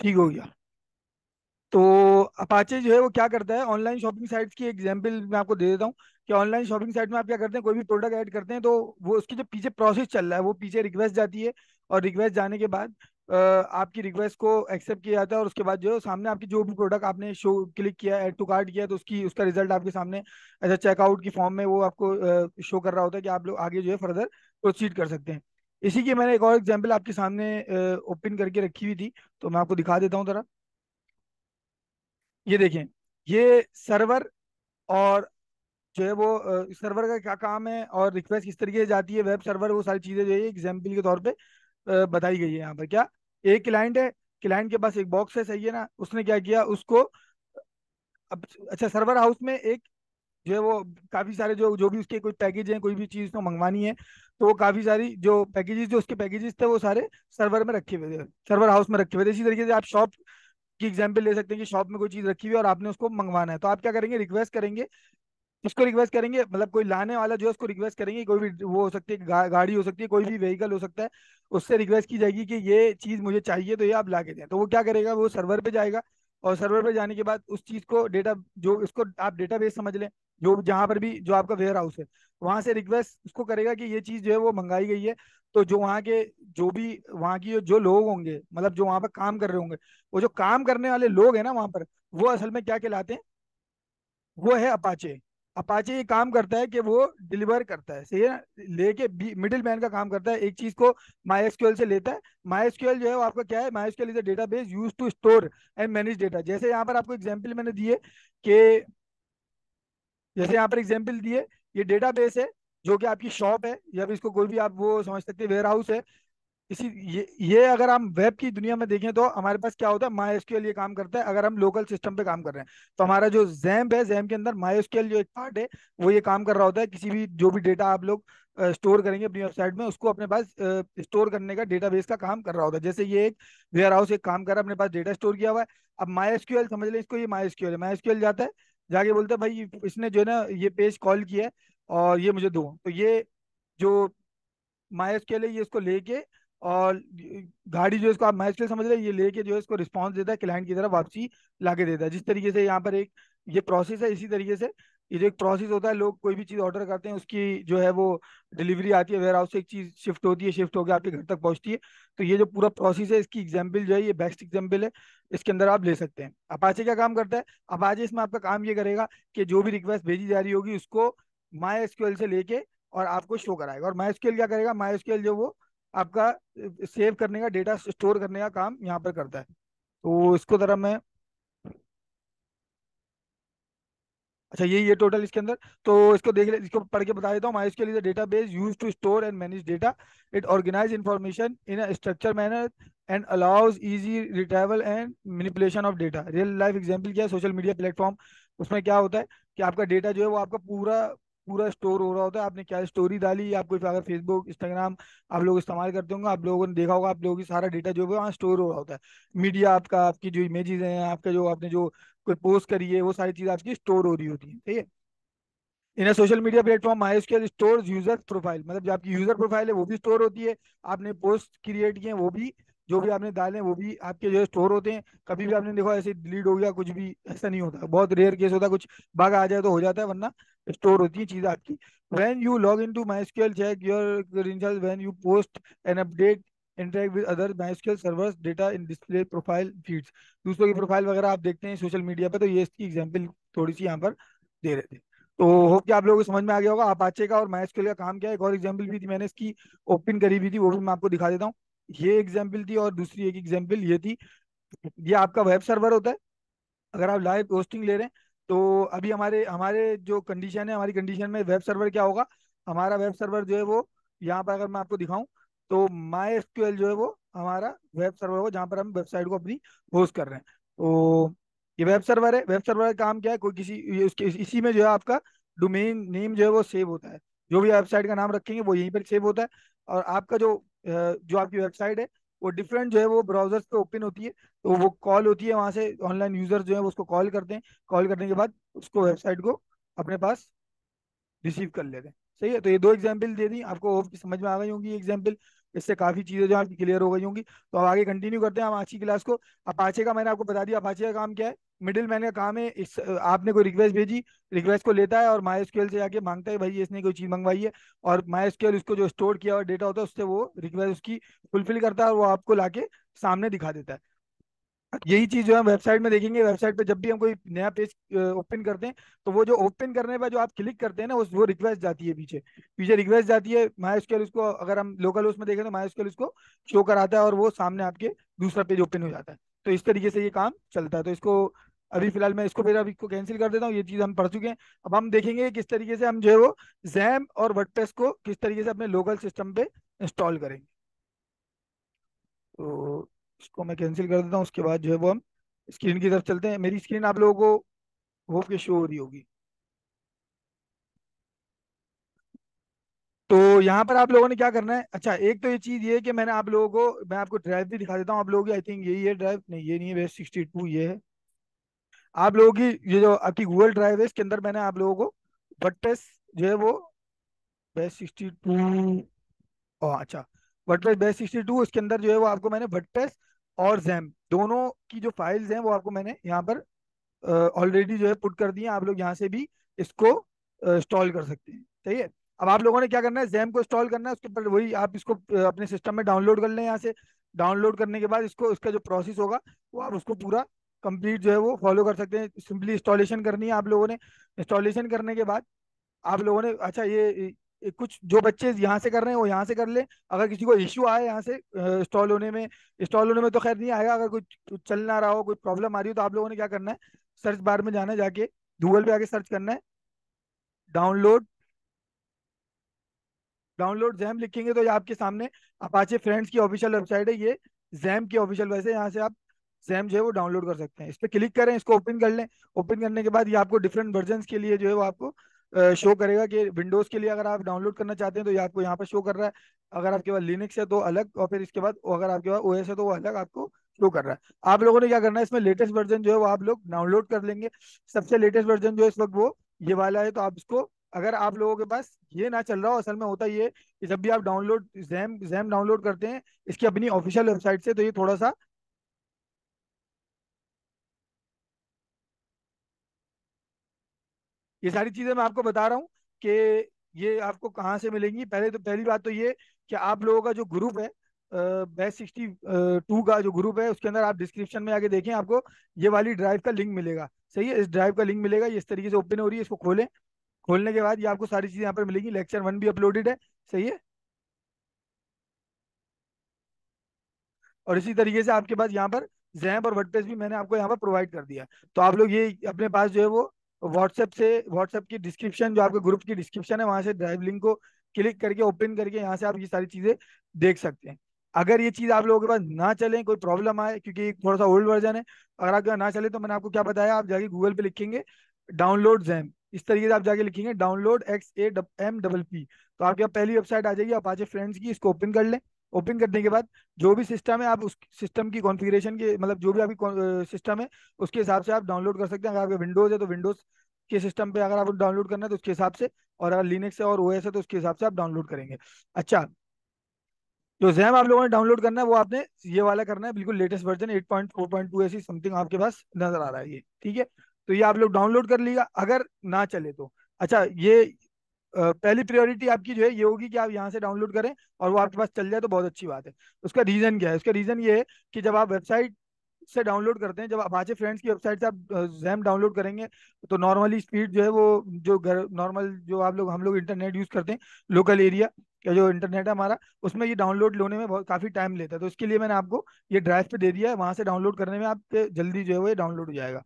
ठीक हो गया। तो अपाचे जो है वो क्या करता है? ऑनलाइन शॉपिंग साइट्स की एग्जांपल मैं आपको दे देता हूँ कि ऑनलाइन शॉपिंग साइट में आप क्या करते हैं? कोई भी प्रोडक्ट ऐड करते हैं तो वो उसकी जो पीछे प्रोसेस चल रहा है, वो पीछे रिक्वेस्ट जाती है और रिक्वेस्ट जाने के बाद आपकी रिक्वेस्ट को एक्सेप्ट किया जाता है और उसके बाद जो है सामने आपकी जो भी प्रोडक्ट आपने शो क्लिक किया एड टू कार्ड किया तो उसकी, उसका रिज़ल्ट आपके सामने ऐसा चेकआउट की फॉर्म में वो आपको शो कर रहा होता है कि आप लोग आगे जो है फर्दर प्रोसीड कर सकते हैं। इसी की मैंने एक और एग्ज़ाम्पल आपके सामने ओपन करके रखी हुई थी तो मैं आपको दिखा देता हूँ जरा। ये देखें ये सर्वर और जो है वो सर्वर का क्या काम है और रिक्वेस्ट किस तरीके से जाती है वेब सर्वर वो सारी चीज़ें जो है एग्ज़ाम्पल के तौर पर बताई गई है यहाँ पर। क्या? एक क्लाइंट है क्लाइंट के पास एक बॉक्स है, सही है ना? उसने क्या किया? उसको अब अच्छा सर्वर हाउस में एक जो है वो, काफ़ी सारे जो जो भी उसके कोई पैकेज हैं, कोई भी चीज़ उसको मंगवानी है तो वो काफ़ी सारी जो पैकेजेस जो उसके पैकेजेस थे वो सारे सर्वर में रखे हुए थे। सर्वर हाउस में रखे हुए थे। इसी तरीके से आप शॉप की एग्ज़ाम्पल ले सकते हैं कि शॉप में कोई चीज़ रखी हुई है और आपने उसको मंगवाना है। तो आप क्या करेंगे? रिक्वेस्ट करेंगे। उसको रिक्वेस्ट करेंगे। मतलब कोई लाने वाला जो है उसको रिक्वेस्ट करेंगे कोई भी वो हो सकती है गा, गाड़ी हो सकती है कोई भी व्हीकल हो सकता है उससे रिक्वेस्ट की जाएगी कि ये चीज़ मुझे चाहिए तो ये आप ला के दें। तो वो क्या करेगा? वो सर्वर पे जाएगा और सर्वर पे जाने के बाद उस चीज़ को डेटा जो इसको आप डेटाबेस समझ लें जो, जहाँ पर भी जो आपका वेयर हाउस है, वहाँ से रिक्वेस्ट उसको करेगा कि ये चीज़ जो है वो मंगाई गई है। तो जो वहाँ के, जो भी वहाँ की जो लोग होंगे मतलब जो वहाँ पर काम कर रहे होंगे, वो जो काम करने वाले लोग हैं ना वहाँ पर, वो असल में क्या कहलाते हैं? वो है अपाचे अपाचे ये काम करता है कि वो डिलीवर करता है, सही है लेके मिडिल मैन का काम करता है, एक चीज़ को माएसक्यूएल से लेता है। माई एसक्यूएल जो है वो आपका क्या है? MySQL is a database use to store and manage data जैसे यहाँ पर आपको एग्जांपल मैंने दिए कि जैसे यहाँ पर एग्ज़ाम्पल दिए ये डेटाबेस है, जो कि आपकी शॉप है, या फिर इसको कोई भी आप वो समझ सकते हैं वेयर हाउस है। इसी ये ये अगर हम वेब की दुनिया में देखें तो हमारे पास क्या होता है माई ये काम करता है, अगर हम लोकल सिस्टम पे काम कर रहे हैं। तो हमारा जो जैम्प है जैम्प के अंदर माई जो एक पार्ट है, वो ये काम कर रहा होता है, किसी भी, जो भी डेटा आप लोग स्टोर करेंगे अपनी वेबसाइट में, उसको अपने पास स्टोर करने का डेटाबेस का काम कर रहा होता है। जैसे ये एक वेयर हाउस एक काम कर रहा है, अपने पास डेटा स्टोर किया हुआ है। अब माई समझ लें, इसको ये माई है। माई जाता है जाके बोलता है, भाई, इसने जो है ना, ये पेज कॉल किया है और ये मुझे दो। तो ये जो माइस के लिए ये इसको लेके और गाड़ी जो इसको आप माइस्क्ल समझ रहे हैं, ये लेके जो इसको रिस्पांस देता है क्लाइंट की तरफ़ वापसी लाके देता है। जिस तरीके से यहाँ पर एक ये प्रोसेस है, इसी तरीके से ये जो एक प्रोसेस होता है, लोग कोई भी चीज़ ऑर्डर करते हैं, उसकी जो है वो डिलीवरी आती है वेयर हाउस से एक चीज़ शिफ्ट होती है शिफ्ट होकर आपके घर तक पहुँचती है। तो ये जो पूरा प्रोसेस है, इसकी एग्ज़ाम्पल जो है, ये बेस्ट एग्ज़ाम्पल है, इसके अंदर आप ले सकते हैं। अपाचे क्या काम करता है? अपाचे इसमें आपका काम ये करेगा कि जो भी रिक्वेस्ट भेजी जा रही होगी, उसको माई एसक्यूएल से लेके और आपको शो कराएगा। और माई एसक्यूएल क्या करेगा? माई एसक्यूएल जो वो आपका सेव करने का डेटा स्टोर करने का काम यहाँ पर करता है। तो इसको ज़रा मैं अच्छा ये ये टोटल इसके अंदर तो इसको देख ले, इसको पढ़ के बता देता हूँ। MySQL is a database used to store and manage data. It organize information in a structured manner and allows easy retrieval and manipulation of data. Real life example क्या है? सोशल मीडिया प्लेटफॉर्म उसमें क्या होता है कि आपका data जो है वो आपका पूरा पूरा स्टोर हो रहा होता है। आपने क्या स्टोरी डाली? आप कोई अगर फेसबुक इंस्टाग्राम आप लोग इस्तेमाल करते होंगे, आप लोगों ने देखा होगा, आप लोगों की सारा डेटा जो है वहाँ स्टोर हो रहा होता है। मीडिया आपका, आपकी जो इमेजेस हैं, आपका जो, आपने जो कोई पोस्ट करी है, वो सारी चीज़ आपकी स्टोर हो रही होती है, ठीक है? In social media platform MySQL store user profile मतलब जो आपकी यूज़र प्रोफ़ाइल है, वो भी स्टोर होती है, आपने पोस्ट क्रिएट किए वो भी, जो भी आपने डाले वो भी आपके जो स्टोर होते हैं। कभी भी आपने देखो, ऐसे डिलीट हो गया, कुछ भी, ऐसा नहीं होता। बहुत रेयर केस होता है कुछ बाग आ जाए तो हो जाता है, वरना स्टोर होती है चीज़ आपकी। When you log into MySQL, check your credentials, when you post an update interact with other MySQL servers data in display profile feeds दूसरों की प्रोफ़ाइल वगैरह आप देखते हैं सोशल मीडिया पर तो ये इसकी एग्ज़ाम्पल थोड़ी सी यहाँ पर दे रहे थे। तो होप कि आप लोगों को समझ में आ गया होगा। अपाचे का और MySQL का काम क्या है। एक और एग्ज़ाम्पल भी थी मैंने इसकी ओपन करी हुई थी वो भी मैं आपको दिखा देता हूँ। ये एग्ज़ाम्पल थी और दूसरी एक एग्ज़ाम्पल ये थी। ये आपका वेब सर्वर होता है। अगर आप लाइव पोस्टिंग ले रहे हैं तो अभी हमारे हमारे जो कंडीशन है हमारी कंडीशन में वेब सर्वर क्या होगा? हमारा वेब सर्वर जो है वो यहाँ पर अगर मैं आपको दिखाऊँ तो माई जो है वो हमारा वेब सर्वर हो जहाँ पर हम वेबसाइट को अपनी होस्ट कर रहे हैं। तो ये वेब सर्वर है। वेब सर्वर का काम क्या है? कोई किसी उसके, इसी में जो है आपका डोमेन नेम जो है वो सेव होता है। जो भी वेबसाइट का नाम रखेंगे, वो यहीं पर सेव होता है। और आपका जो जो आपकी वेबसाइट है, वो डिफरेंट जो है वो ब्राउजर्स पे ओपन होती है। तो वो कॉल होती है वहाँ से ऑनलाइन यूज़र जो है वो उसको कॉल करते हैं। कॉल करने के बाद उसको वेबसाइट को अपने पास रिसीव कर लेते हैं। सही है तो ये दो एग्ज़ाम्पल दे दी, आपको समझ में आ गई होंगी एग्ज़ाम्पल इससे काफ़ी चीज़ें जो आपकी क्लियर हो गई होंगी। तो अब आगे कंटिन्यू करते हैं, हम आज की क्लास को। अपाचे का मैंने आपको बता दिया अपाचे का काम क्या है? मिडिल मैन का काम है, इस, आपने कोई रिक्वेस्ट भेजी रिक्वेस्ट को लेता है और माई स्क्यूएल से जाके माँगता है, भाई इसने कोई चीज़ मंगवाई है, और माई स्क्यूएल उसको जो स्टोर किया हुआ डेटा होता है, उससे वो रिक्वेस्ट उसकी फुलफिल करता है और वो आपको लाके सामने दिखा देता है। यही चीज़ जो है वेबसाइट में देखेंगे। वेबसाइट पे जब भी हम कोई नया पेज ओपन करते हैं तो वो जो ओपन करने पर जो आप क्लिक करते हैं ना, उस, वो रिक्वेस्ट जाती है पीछे। पीछे रिक्वेस्ट जाती है माई उसको अगर हम लोकल उसमें देखें तो माई उसको शो कराता है और वो सामने आपके दूसरा पेज ओपन हो जाता है। तो इस तरीके से ये काम चलता है। तो इसको अभी फ़िलहाल मैं इसको फिर अभी इसको कैंसिल कर देता हूँ, ये चीज़ हम पढ़ चुके हैं। अब हम देखेंगे किस तरीके से हम जो है वो जैम और वर्डप्रेस को किस तरीके से अपने लोकल सिस्टम पे इंस्टॉल करेंगे। तो इसको मैं कैंसिल कर देता हूँ, उसके बाद जो है वो हम स्क्रीन की तरफ़ चलते हैं। मेरी स्क्रीन आप लोगों को होप के शो हो रही होगी। तो यहाँ पर आप लोगों ने क्या करना है? अच्छा एक तो ये चीज़ ये है कि मैंने आप लोगों को, मैं आपको ड्राइव भी दिखा देता हूँ आप लोगों की। आई थिंक यही है ड्राइव नहीं, ये नहीं है वेस्ट सिक्सटी टू ये है। आप लोगों की, ये जो आपकी गूगल ड्राइव है, इसके अंदर मैंने आप लोगों को वर्डप्रेस जो है वो बेस्ट सिक्सटी टू अच्छा। वर्डप्रेस बेस्ट सिक्सटी टू इसके अंदर जो है वो आपको मैंने वर्डप्रेस और जैम दोनों की जो फाइल्स हैं वो आपको मैंने यहाँ पर ऑलरेडी जो है पुट कर दिए आप लोग यहाँ से भी इसको इंस्टॉल कर सकते हैं। सही है? अब आप लोगों ने क्या करना है? जैम को इंस्टॉल करना है। उसके ऊपर वही आप इसको अपने सिस्टम में डाउनलोड कर लें यहाँ से। डाउनलोड करने के बाद इसको इसका जो प्रोसेस होगा, वो आप उसको पूरा कंप्लीट जो है वो फॉलो कर सकते हैं। सिंपली इंस्टॉलेशन करनी है आप लोगों ने। इंस्टॉलेशन करने के बाद आप लोगों ने अच्छा ये कुछ जो बच्चे यहाँ से कर रहे हैं वो यहाँ से कर ले। अगर किसी को इश्यू आए यहाँ से इंस्टॉल होने में इंस्टॉल होने में तो खैर नहीं आएगा। अगर कुछ चल ना रहा हो, कोई प्रॉब्लम आ रही हो तो आप लोगों ने क्या करना है? सर्च बार में जाना है जाके गूगल पे आके सर्च करना है। डाउनलोड डाउनलोड जैम लिखेंगे तो ये आपके सामने अपाचे फ्रेंड्स की ऑफिशियल वेबसाइट है ये। जैम की ऑफिशियल वैसे यहाँ से आप जैम जो है वो डाउनलोड कर सकते हैं। इस पर क्लिक करें, इसको ओपन कर लें। ओपन करने के बाद ये आपको डिफरेंट वर्जन के लिए जो है वो आपको शो करेगा कि विंडोज़ के लिए अगर आप डाउनलोड करना चाहते हैं तो ये आपको यहाँ पर शो कर रहा है। अगर आपके पास लिनक्स है तो अलग, और फिर इसके बाद, अगर आपके पास ओएस है तो वो अलग आपको शो कर रहा है। आप लोगों ने क्या करना है, इसमें लेटेस्ट वर्जन जो है वो आप लोग डाउनलोड कर लेंगे। सबसे लेटेस्ट वर्जन जो इस वक्त वो ये वाला है तो आप इसको, अगर आप लोगों के पास ये ना चल रहा हो, असल में होता ये कि जब भी आप डाउनलोड जैम जैम डाउनलोड करते हैं, इसकी अपनी ऑफिशियल वेबसाइट से तो ये थोड़ा सा ये सारी चीज़ें मैं आपको बता रहा हूँ कि ये आपको कहाँ से मिलेंगी? पहले तो पहली बात तो ये कि आप लोगों का जो ग्रुप है बेस्ट सिक्सटी टू का जो ग्रुप है, उसके अंदर आप डिस्क्रिप्शन में आके देखें, आपको ये वाली ड्राइव का लिंक मिलेगा। सही है? इस ड्राइव का लिंक मिलेगा, ये इस तरीके से ओपन हो रही है, इसको खोलें। खोलने के बाद ये आपको सारी चीज़ें यहाँ पर मिलेंगी लेक्चर वन भी अपलोडेड है। सही है? और इसी तरीके से आपके पास यहाँ पर जैम्प और वर्डप्रेस भी मैंने आपको यहाँ पर प्रोवाइड कर दिया तो आप लोग ये अपने पास जो है वो व्हाट्सएप से व्हाट्सएप की डिस्क्रिप्शन जो आपके ग्रुप की डिस्क्रिप्शन है, वहाँ से ड्राइव लिंक को क्लिक करके ओपन करके यहाँ से आप ये सारी चीज़ें देख सकते हैं। अगर ये चीज़ आप लोगों के पास ना चले, कोई प्रॉब्लम आए, क्योंकि थोड़ा सा ओल्ड वर्जन है, अगर आपके ना चले तो मैंने आपको क्या बताया, आप जाके गूगल पे लिखेंगे डाउनलोड जैम इस तरीके से आप जाके लिखेंगे download X A M double P तो आपके पहली वेबसाइट आ जाएगी अपाचे फ्रेंड्स की, इसको ओपन कर लें। ओपन करने के बाद जो भी सिस्टम है, आप उस सिस्टम की कॉन्फ़िगरेशन के मतलब जो भी आपकी सिस्टम है, उसके हिसाब से आप डाउनलोड कर सकते हैं। अगर आपके विंडोज़ है तो विंडोज़ के सिस्टम पे अगर आप डाउनलोड करना है तो उसके हिसाब से, और अगर लिनक्स है और ओएस है तो उसके हिसाब से आप डाउनलोड करेंगे। अच्छा जो जैम आप लोगों ने डाउनलोड करना है, वो आपने ये वाला करना है, बिल्कुल लेटेस्ट वर्जन 8.4.2 ऐसी समथिंग आपके पास नज़र आ रहा है ये, ठीक है? तो ये आप लोग डाउनलोड कर लिया अगर ना चले तो। अच्छा ये पहली प्रायोरिटी आपकी जो है, ये होगी कि आप यहाँ से डाउनलोड करें और वो आपके पास चल जाए तो बहुत अच्छी बात है। उसका रीजन क्या है? उसका रीजन ये है कि जब आप वेबसाइट से डाउनलोड करते हैं, जब अपाचे फ्रेंड्स की वेबसाइट से आप जैम डाउनलोड करेंगे तो नॉर्मली स्पीड जो है वो, जो घर नॉर्मल जो आप लोग, हम लोग इंटरनेट यूज़ करते हैं लोकल एरिया का जो इंटरनेट है हमारा, उसमें ये डाउनलोड लेने में बहुत, काफ़ी टाइम लेता है। तो इसके लिए मैंने आपको ये ड्राइव पे दे दिया है, वहाँ से डाउनलोड करने में आप जल्दी जो है वो डाउनलोड हो जाएगा।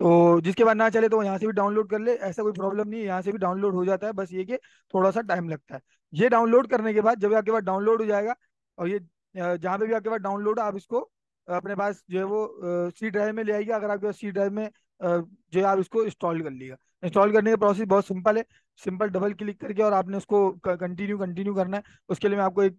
तो जिसके बाद ना चले तो यहाँ से भी डाउनलोड कर ले, ऐसा कोई प्रॉब्लम नहीं है, यहाँ से भी डाउनलोड हो जाता है, बस ये कि थोड़ा सा टाइम लगता है। ये डाउनलोड करने के बाद जब आपके पास डाउनलोड हो जाएगा और ये जहाँ पे भी आपके पास डाउनलोड आप इसको अपने पास जो है वो सी ड्राइव में ले आएगी अगर आपके पास सी ड्राइव में जो है आप इसको इंस्टॉल कर लीजिएगा। इंस्टॉल करने का प्रोसेस बहुत सिंपल है सिंपल डबल क्लिक करके और आपने उसको कंटिन्यू कंटिन्यू करना है। उसके लिए मैं आपको एक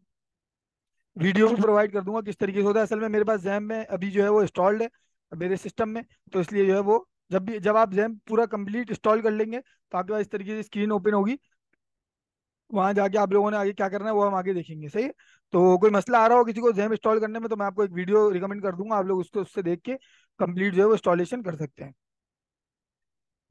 वीडियो भी प्रोवाइड कर दूँगा, किस तरीके से होता है। असल में मेरे पास जैम में अभी जो है वो इंस्टॉल्ड है। मेरे सिस्टम में तो इसलिए जो है वो, जब भी, जब आप जैम पूरा कंप्लीट इंस्टॉल कर लेंगे तो आपके पास इस तरीके से स्क्रीन ओपन होगी। वहाँ जाके आप लोगों ने आगे क्या करना है, वो हम आगे देखेंगे, सही तो कोई मसला आ रहा हो किसी को जैम इंस्टॉल करने में तो मैं आपको एक वीडियो रिकमेंड कर दूँगा, आप लोग उसको, उससे देख के कंप्लीट जो है वो इंस्टॉलेशन कर सकते हैं।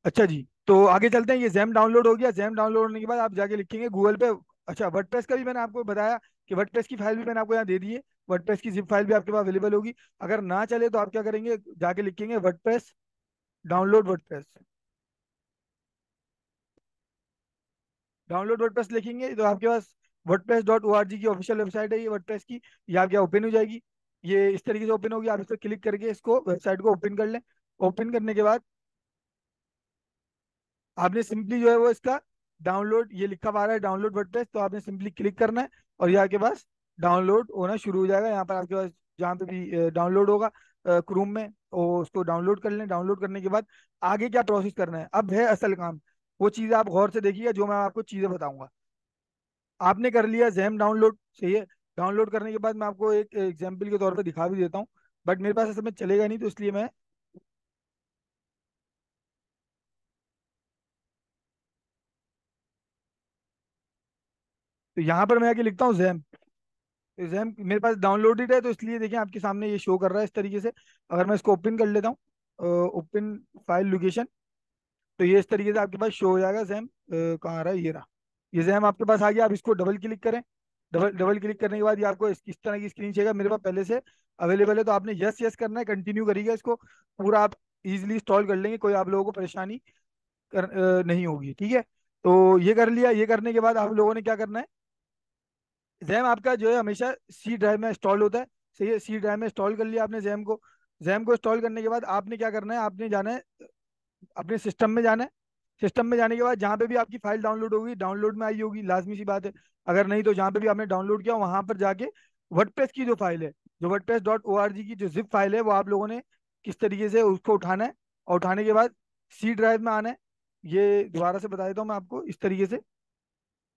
अच्छा जी तो आगे चलते हैं, ये जैम डाउनलोड हो गया। जैम डाउनलोड होने के बाद आप जाके लिखेंगे गूगल पे। अच्छा वर्डप्रेस का भी मैंने आपको बताया कि वर्डप्रेस की फ़ाइल भी मैंने आपको यहाँ दे दी है। वर्डप्रेस की जिप फ़ाइल भी आपके पास अवेलेबल होगी। अगर ना चले तो आप क्या करेंगे? जाके लिखेंगे WordPress download WordPress download WordPress लिखेंगे तो आपके पास WordPress dot O R G की ऑफिशियल वेबसाइट है, ये वर्डप्रेस की, ये आपके ओपन हो जाएगी। ये इस तरीके से ओपन होगी, आप इस पर क्लिक करके इसको वेबसाइट को ओपन कर लें। ओपन करने के बाद आपने सिंपली जो है वो इसका डाउनलोड ये लिखा हुआ रहा है डाउनलोड वर्डप्रेस तो आपने सिंपली क्लिक करना है और ये आपके पास डाउनलोड होना शुरू हो जाएगा, यहाँ पर आपके पास जहाँ पे भी डाउनलोड होगा क्रोम में और उसको डाउनलोड कर लें। डाउनलोड करने के बाद आगे क्या प्रोसेस करना है? अब है असल काम। वो चीज़ आप गौर से देखिएगा, जो मैं आपको चीज़ें बताऊँगा। आपने कर लिया जैम डाउनलोड, सही है। डाउनलोड करने के बाद मैं आपको एक एग्ज़ाम्पल के तौर पर दिखा भी देता हूँ, बट मेरे पास में चलेगा नहीं तो इसलिए मैं तो यहाँ पर मैं आके लिखता हूँ जैम तो जैम मेरे पास डाउनलोडेड है तो इसलिए देखें आपके सामने ये शो कर रहा है इस तरीके से। अगर मैं इसको ओपन कर लेता हूँ ओपन फ़ाइल लोकेशन तो ये इस तरीके से आपके पास शो हो जाएगा जैम कहाँ आ रहा है? ये रहा। ये जैम आपके पास आ गया आप इसको डबल क्लिक करें। डबल डबल क्लिक करने के बाद ये आपको इस तरह की स्क्रीन चाहिएगा मेरे पास पहले से अवेलेबल है तो आपने यस यस करना है कंटिन्यू करिएगा इसको। पूरा आप इजिली इंस्टॉल कर लेंगे कोई आप लोगों को परेशानी कर, नहीं होगी ठीक है? तो ये कर लिया ये करने के बाद आप लोगों ने क्या करना है? जैम आपका जो है हमेशा सी ड्राइव में इंस्टॉल होता है। सही है सी ड्राइव में इंस्टॉल कर लिया आपने जैम को। जैम को इंस्टॉल करने के बाद आपने क्या करना है? आपने जाना है, अपने सिस्टम में जाना है। सिस्टम में जाने के बाद जहाँ पे भी आपकी फ़ाइल डाउनलोड होगी डाउनलोड में आई होगी, लाजमी सी बात है। अगर नहीं तो जहाँ पे भी आपने डाउनलोड किया, वहाँ पर जाके वर्डप्रेस की जो फ़ाइल है, जो वर्डप्रेस डॉट ओ की जो जिप फ़ाइल है, वो आप लोगों ने किस तरीके से उसको उठाना है, और उठाने के बाद सी ड्राइव में आना है। ये दोबारा से बता देता हूँ मैं आपको, इस तरीके से।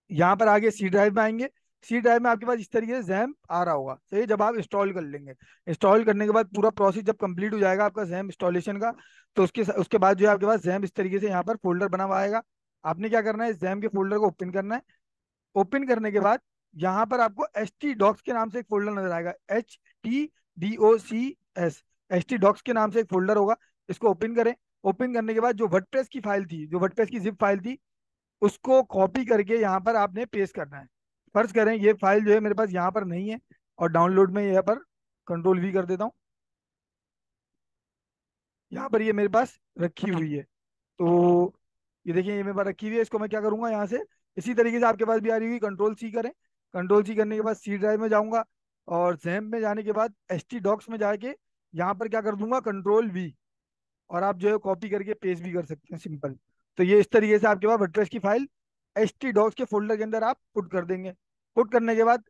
यहाँ पर आगे सी ड्राइव में आएँगे। सी ड्राइव में आपके पास इस तरीके से जैम आ रहा होगा। सही, जब आप इंस्टॉल कर लेंगे। इंस्टॉल करने के बाद पूरा प्रोसेस जब कंप्लीट हो जाएगा आपका जैम इंस्टॉलेशन का तो उसके उसके बाद जो है आपके पास जैम इस तरीके से यहाँ पर फोल्डर बना हुआ आएगा। आपने क्या करना है, इस जैम के फोल्डर को ओपन करना है। ओपन करने के बाद यहाँ पर आपको एच टी डॉक्स के नाम से एक फोल्डर नज़र आएगा। H T D O C S H T docs के नाम से एक फोल्डर होगा। इसको ओपन करें। ओपन करने के बाद जो वर्डप्रेस की फ़ाइल थी, जो वर्डप्रेस की जिप फ़ाइल थी, उसको कॉपी करके यहाँ पर आपने पेस्ट करना है। फ़र्ज़ करें, ये फ़ाइल जो है मेरे पास यहाँ पर नहीं है और डाउनलोड में यहाँ पर कंट्रोल वी कर देता हूँ। यहाँ पर ये मेरे पास रखी हुई है। तो ये देखिए, ये मेरे पास रखी हुई है, इसको मैं क्या करूँगा यहाँ से? इसी तरीके से आपके पास भी आ रही हुई कंट्रोल सी करें। कंट्रोल सी करने के बाद सी ड्राइव में जाऊँगा और जैम में जाने के बाद एस टी डॉक्स में जाके यहाँ पर क्या कर दूँगा? कंट्रोल वी और आप जो है कॉपी करके पेस्ट भी कर सकते हैं सिंपल तो ये इस तरीके से आपके पास वर्डप्रेस की फ़ाइल एच टी डॉक्स के फोल्डर के अंदर आप पुट कर देंगे। पुट करने के बाद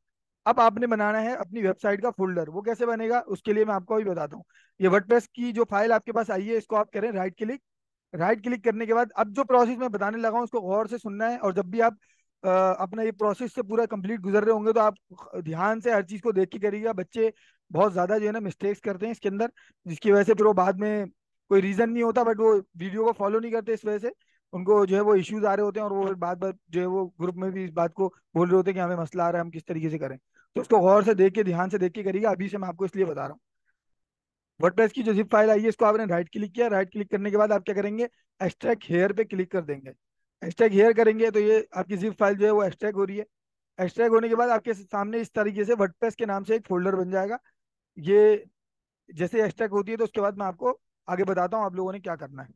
अब आपने बनाना है अपनी वेबसाइट का फोल्डर वो कैसे बनेगा उसके लिए मैं आपको अभी बताता हूँ। ये वर्डप्रेस की जो फ़ाइल आपके पास आई है इसको आप करें राइट क्लिक राइट क्लिक करने के बाद अब जो प्रोसेस मैं बताने लगा हूँ उसको गौर से सुनना है और जब भी आप आ, अपना ये प्रोसेस से पूरा कंप्लीट गुजर रहे होंगे तो आप ध्यान से हर चीज़ को देख के करिएगा। बच्चे बहुत ज़्यादा जो है ना मिस्टेक्स करते हैं इसके अंदर जिसकी वजह से फिर वो बाद में कोई रीज़न नहीं होता बट वो वीडियो को फॉलो नहीं करते इस वजह से। उनको जो है वो इश्यूज़ आ रहे होते हैं और वो बात बात जो है वो ग्रुप में भी इस बात को बोल रहे होते हैं कि हमें मसला आ रहा है हम किस तरीके से करें। तो उसको गौर से देख के ध्यान से देख के करिएगा। अभी से मैं आपको इसलिए बता रहा हूँ। वर्डप्रेस की जो जिप फ़ाइल आई है इसको आपने राइट क्लिक किया। राइट क्लिक करने के बाद आप क्या करेंगे? एक्सट्रैक्ट हेयर पे क्लिक कर देंगे। एक्सट्रैक्ट हेयर करेंगे तो ये आपकी जिप फ़ाइल जो है वो एक्सट्रैक्ट हो रही है। एक्सट्रैक्ट होने के बाद आपके सामने इस तरीके से वर्डप्रेस के नाम से एक फोल्डर बन जाएगा। ये जैसे एक्सट्रैक्ट होती है तो उसके बाद मैं आपको आगे बताता हूँ आप लोगों ने क्या करना है।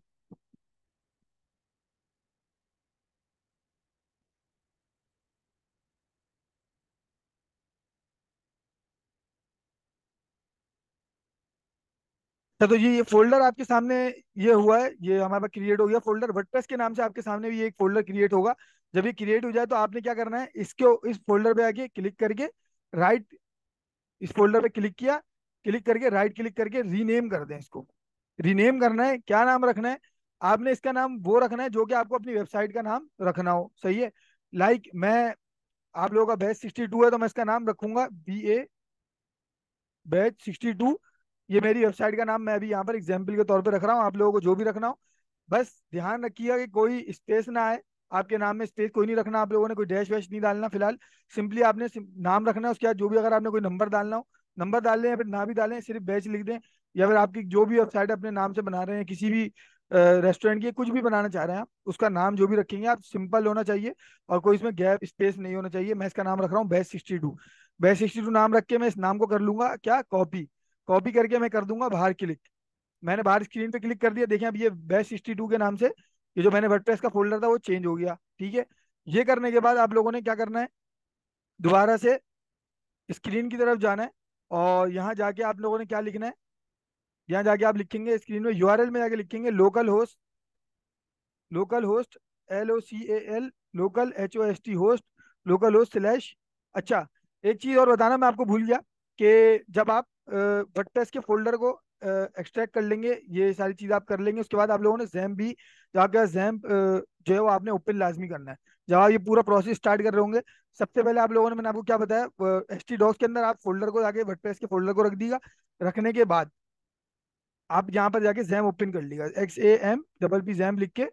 तो ये ये फोल्डर आपके सामने ये हुआ है ये हमारे पास क्रिएट हो गया फोल्डर। वर्डप्रेस के नाम से आपके सामने भी एक फोल्डर क्रिएट होगा। जब ये क्रिएट हो जाए तो आपने क्या करना है इसके इस फोल्डर पे आके क्लिक करके राइट इस फोल्डर पे क्लिक किया क्लिक करके राइट क्लिक करके रीनेम कर दें इसको। रीनेम करना है क्या नाम रखना है? आपने इसका नाम वो रखना है जो कि आपको अपनी वेबसाइट का नाम रखना हो सही है? लाइक like, मैं आप लोगों का बैच सिक्सटी टू है तो मैं इसका नाम रखूँगा B A batch sixty two ये मेरी वेबसाइट का नाम मैं अभी यहाँ पर एग्ज़ाम्पल के तौर पर रख रहा हूँ, आप लोगों को जो भी रखना हो। बस ध्यान रखिएगा कि कोई स्पेस ना आए, आपके नाम में स्पेस कोई नहीं रखना, आप लोगों ने कोई डैश वैश नहीं डालना फ़िलहाल। सिंपली आपने नाम रखना है, उसके बाद जो भी अगर आपने कोई नंबर डालना हो नंबर डाल दें या फिर ना भी डालें, सिर्फ़ बैच लिख दें, या फिर आपकी जो भी वेबसाइट अपने नाम से बना रहे हैं, किसी भी रेस्टोरेंट की, कुछ भी बनाना चाह रहे हैं आप, उसका नाम जो भी रखेंगे, आप सिंपल होना चाहिए, और कोई इसमें गैप स्पेस नहीं होना चाहिए। मैं इसका नाम रख रहा हूँ batch sixty two best sixty two नाम रख के मैं इस नाम को कर लूँगा, क्या? कॉपी कॉपी करके मैं कर दूँगा बाहर क्लिक मैंने बाहर स्क्रीन पे क्लिक कर दिया। देखें अब ये बेस्ट सिक्सटी टू के नाम से ये जो मैंने वर्डप्रेस का फोल्डर था वो चेंज हो गया, ठीक है? ये करने के बाद आप लोगों ने क्या करना है? दोबारा से स्क्रीन की तरफ़ जाना है और यहाँ जाके आप लोगों ने क्या लिखना है? यहाँ जाके आप लिखेंगे स्क्रीन में यूआरएल में जाके लिखेंगे local host local host L O C A L local H O S T host local host slash अच्छा एक चीज़ और बताना मैं आपको भूल गया कि जब आप वर्डप्रेस के फोल्डर को एक्सट्रैक्ट कर लेंगे, ये सारी चीज़ आप कर लेंगे। उसके बाद आप लोगों ने जैम भी जाकर जैम जो है वो आपने ओपन लाजमी करना है। जब आप ये पूरा प्रोसेस स्टार्ट कर रहे होंगे। सबसे पहले आप लोगों ने मैंने आपको क्या बताया एस टी डॉक्स के अंदर आप फोल्डर को जाके वर्डप्रेस के फोल्डर को रख दिएगा रखने के बाद आप यहाँ पर जाके जैम ओपन कर लीजिएगा। X A M double P XAMPP लिख के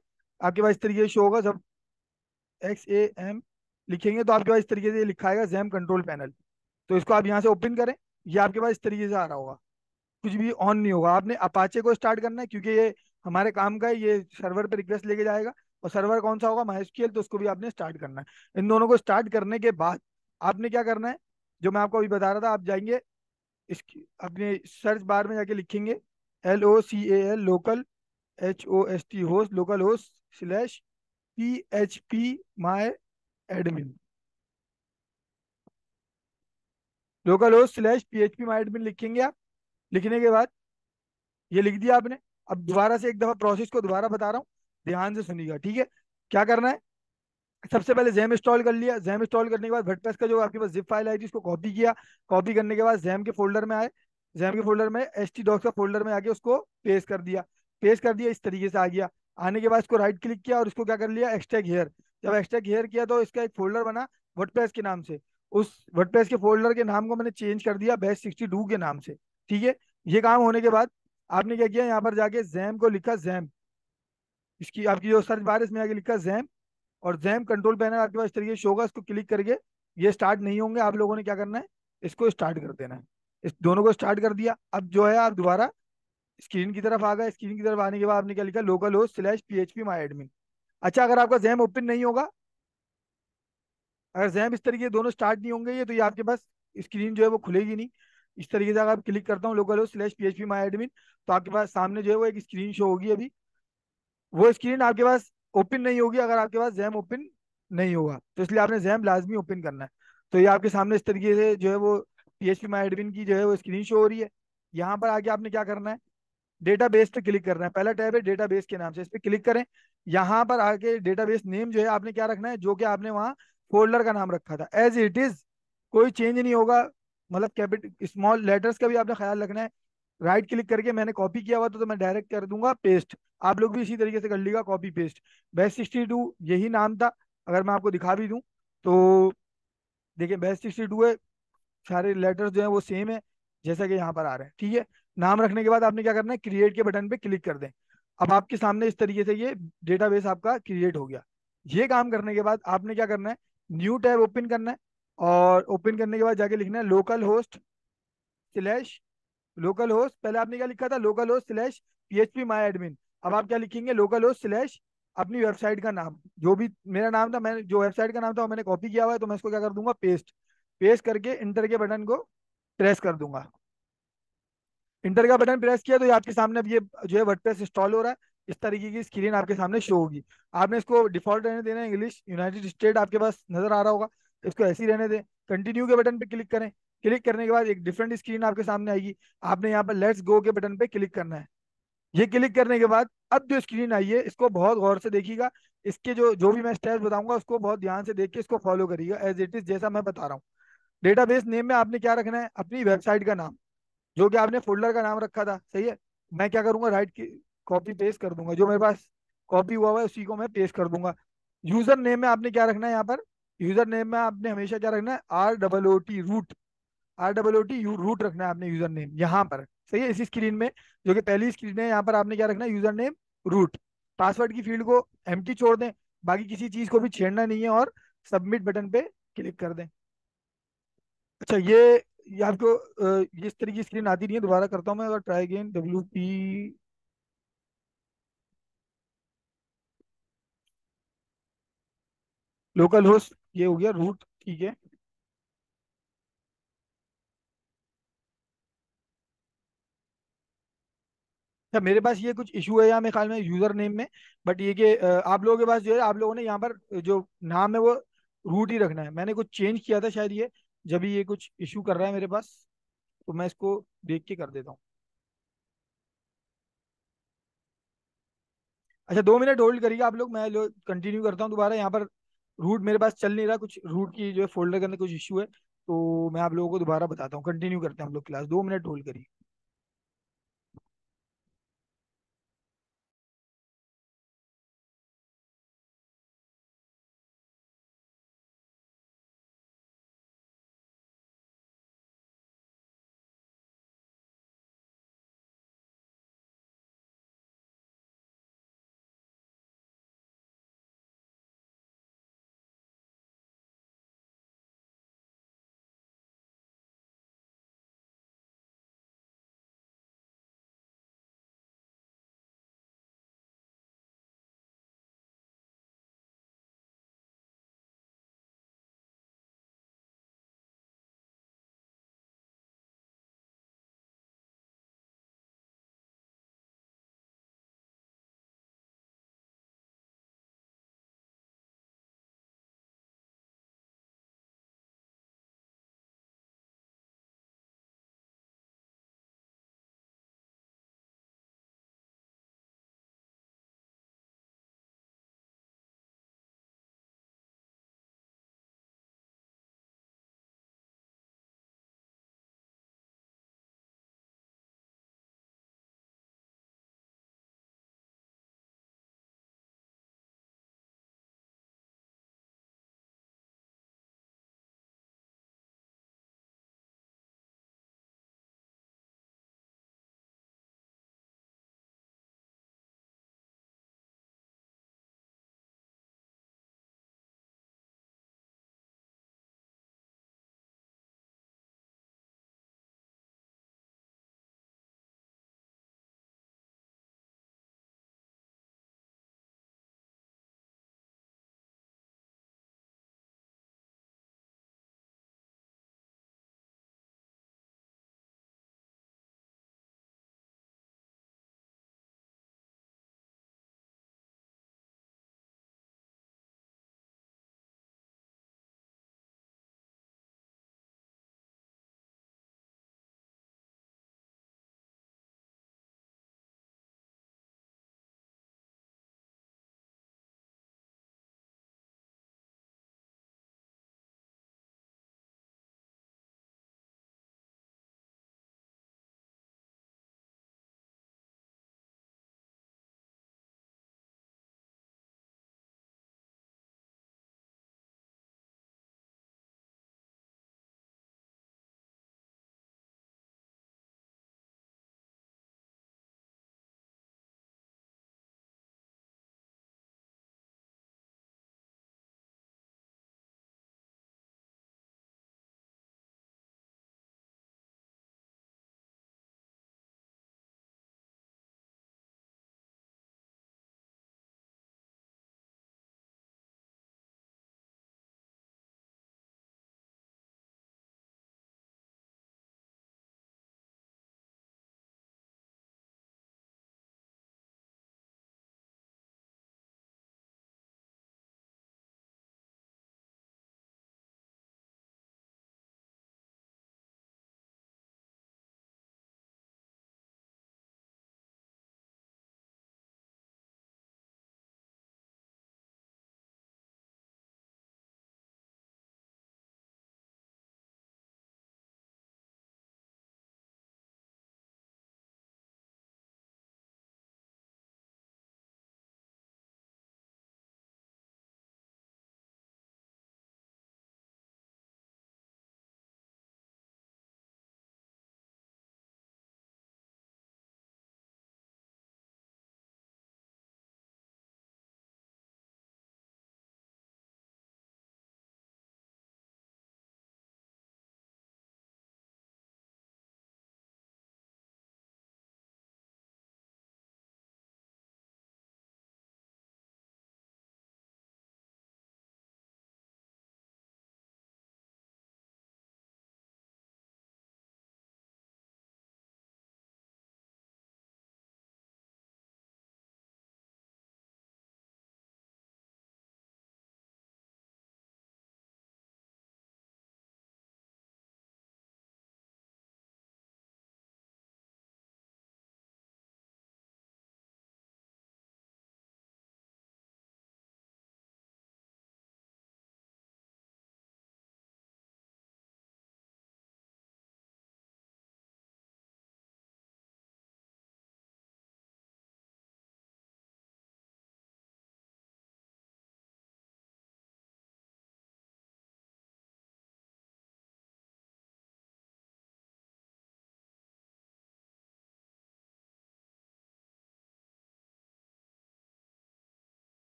आपके पास इस तरीके से शो होगा जब एक्स ए एम लिखेंगे तो आपके पास इस तरीके से लिखा आएगा जैम कंट्रोल पैनल तो इसको आप यहाँ से ओपन करें। ये आपके पास इस तरीके से आ रहा होगा। कुछ भी ऑन नहीं होगा। आपने अपाचे को स्टार्ट करना है क्योंकि ये हमारे काम का है, ये सर्वर पे रिक्वेस्ट लेके जाएगा और सर्वर कौन सा होगा? माइस्क्यूएल तो उसको भी आपने स्टार्ट करना है। इन दोनों को स्टार्ट करने के बाद आपने क्या करना है? जो मैं आपको अभी बता रहा था, आप जाएँगे, इसकी, अपने सर्च बार में जाके लिखेंगे L O C A L local H O S T host local host slash P H P my admin local host slash P H P लिखेंगे आप, लिखने के बाद ये लिख दिया आपने। अब दोबारा से एक दफ़ा प्रोसेस को दोबारा बता रहा हूँ, ध्यान से सुनिएगा, ठीक है? क्या करना है? सबसे पहले जैम इंस्टॉल कर लिया। जैम इंस्टॉल करने के बाद वर्डप्रेस का जो आपके पास जिप फ़ाइल आई थी, उसको कॉपी किया। कॉपी करने के बाद जैम के फोल्डर में आए। जैम के फोल्डर में एस टी डॉक्स का फोल्डर में आके उसको पेश कर दिया। पेस्ट कर दिया, इस तरीके से आ गया। आने के बाद इसको राइट क्लिक किया और इसको क्या कर लिया? एक्सट्रैक हेयर जब एक्सट्रैक हेयर किया तो इसका एक फोल्डर बना वर्डप्रेस के नाम से। उस वर्डप्रेस के फोल्डर के नाम को मैंने चेंज कर दिया बेस्ट सिक्सटी टू के नाम से, ठीक है? ये काम होने के बाद आपने क्या किया? यहाँ पर जाके जैम को लिखा जैम इसकी, आपकी जो सर्च बार इसमें आगे लिखा जैम और जैम कंट्रोल पैनल आपके पास इस तरीके से होगा, इसको क्लिक करके ये स्टार्ट नहीं होंगे। आप लोगों ने क्या करना है? इसको स्टार्ट कर देना है। इस दोनों को स्टार्ट कर दिया। अब जो है, आप दोबारा स्क्रीन की तरफ़ आ गए। स्क्रीन की तरफ़ आने के बाद आपने क्या लिखा? लोकल हो slash P H P my admin अच्छा अगर आपका जैम ओपन नहीं होगा अगर जैम इस तरीके दोनों स्टार्ट नहीं होंगे ये तो ये आपके पास स्क्रीन जो है वो खुलेगी नहीं। इस तरीके से अगर आप क्लिक करता हूँ local host slash P H P my admin तो आपके पास सामने जो है वो एक स्क्रीन शो होगी अभी। वो स्क्रीन आपके पास ओपन नहीं होगी अगर आपके पास जैम ओपन नहीं होगा। तो इसलिए आपने जैम लाजमी ओपन करना है। तो ये आपके सामने इस तरीके से जो है वो P H P my admin की जो है वो स्क्रीन शो हो रही है। यहाँ पर आके आपने क्या करना है? डेटा बेस पे क्लिक करना है। पहला टैब है डेटा बेस के नाम से। इस पर क्लिक करें। यहाँ पर आके डेटा बेस नेम जो है आपने क्या रखना है? जो कि आपने वहाँ फोल्डर का नाम रखा था। एज इट इज़ कोई चेंज नहीं होगा। मतलब कैपिटल स्मॉल लेटर्स का भी आपने ख्याल रखना है। राइट क्लिक करके मैंने कॉपी किया हुआ तो, तो मैं डायरेक्ट कर दूँगा पेस्ट आप लोग भी इसी तरीके से कर लीजिएगा copy paste best sixty two यही नाम था। अगर मैं आपको दिखा भी दूँ तो देखिए बेस्ट सिक्सटी टू है। सारे लेटर्स जो है वो सेम है जैसा कि यहाँ पर आ रहे हैं। ठीक है? नाम रखने के बाद आपने क्या करना है? क्रिएट के बटन पे क्लिक कर दें। अब आपके सामने इस तरीके से ये डेटाबेस आपका क्रिएट हो गया। ये काम करने के बाद आपने क्या करना है? न्यू टैब ओपन करना है और ओपन करने के बाद जाके लिखना है local host slash local host पहले आपने क्या लिखा था? Local host slash P H P my admin अब आप क्या लिखेंगे? लोकल होस्ट स्लैश अपनी वेबसाइट का नाम। जो भी मेरा नाम था, मैंने जो वेबसाइट का नाम था मैंने कॉपी किया हुआ है तो मैं इसको क्या कर दूँगा? पेस्ट पेस्ट करके इंटर के बटन को प्रेस कर दूँगा। इंटर का बटन प्रेस किया तो ये आपके सामने अब ये जो है वर्डप्रेस इंस्टॉल हो रहा है। इस तरीके की स्क्रीन आपके सामने शो होगी। आपने इसको डिफ़ॉल्ट रहने देना इंग्लिश यूनाइटेड स्टेट आपके पास नज़र आ रहा होगा इसको ऐसे ही रहने दें। कंटिन्यू के बटन पे क्लिक करें। क्लिक करने के बाद एक डिफरेंट स्क्रीन आपके सामने आएगी। आपने यहाँ पर लेट्स गो के बटन पे क्लिक करना है। ये क्लिक करने के बाद अब जो स्क्रीन आई है, इसको बहुत गौर से देखिएगा। इसके जो जो भी मैं स्टेप्स बताऊँगा, उसको बहुत ध्यान से देख के इसको फॉलो करिएगा। एज इट इज़ जैसा मैं बता रहा हूँ। डेटाबेस नेम में आपने क्या रखना है? अपनी वेबसाइट का नाम। जो कि आपने फोल्डर का नाम रखा था। सही है? मैं क्या करूँगा? राइट कॉपी पेस्ट कर दूँगा। जो मेरे पास कॉपी हुआ हुआ है, उसी को मैं पेस्ट कर दूँगा। यूज़र नेम में आपने क्या रखना है यहाँ पर? यूज़र नेम में आपने हमेशा क्या रखना है? R double O T root R double O T root रखना है आपने यूज़र नेम यहाँ पर। सही है? इसी स्क्रीन में, जो कि पहली स्क्रीन है, यहाँ पर आपने क्या रखना है? यूज़र नेम रूट पासवर्ड की फ़ील्ड को एम छोड़ दें। बाकी किसी चीज़ को भी छेड़ना नहीं है और सबमिट बटन पे क्लिक कर दें। अच्छा ये ये आपको इस तरीके की स्क्रीन आती नहीं है। दोबारा करता हूँ मैं, अगर try again W P local host ये हो गया रूट ठीक है? अच्छा मेरे पास ये कुछ इशू है यहाँ मेरे ख्याल में यूज़र नेम में बट ये कि आप लोगों के पास जो है, आप लोगों ने यहाँ पर जो नाम है वो रूट ही रखना है। मैंने कुछ चेंज किया था शायद ये, जब ये कुछ इशू कर रहा है मेरे पास तो मैं इसको देख के कर देता हूँ। अच्छा दो मिनट होल्ड करिए आप लोग, मैं कंटिन्यू करता हूँ दोबारा, यहाँ पर रूट मेरे पास चल नहीं रहा, कुछ रूट की जो है फोल्डर करने कुछ इशू है तो मैं आप लोगों को दोबारा बताता हूँ। कंटिन्यू करते हैं हम लोग क्लास दो मिनट होल्ड करिए।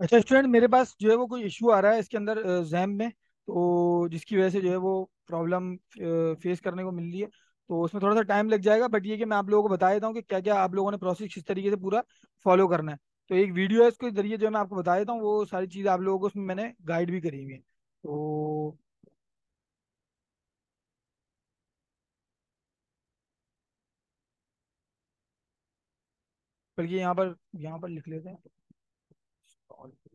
अच्छा स्टूडेंट, मेरे पास जो है वो कोई इशू आ रहा है इसके अंदर जैम में तो जिसकी वजह से जो है वो प्रॉब्लम फेस करने को मिल रही है तो उसमें थोड़ा सा टाइम लग जाएगा बट ये कि मैं आप लोगों को बता देता हूँ कि क्या क्या आप लोगों ने प्रोसेस किस तरीके से पूरा फॉलो करना है। तो एक वीडियो है इसके ज़रिए जो मैं आपको बता देता हूँ, वो सारी चीज़ आप लोगों को उसमें मैंने गाइड भी करी हुई है। तो बल्कि यहाँ पर यहाँ पर लिख लेते हैं। on.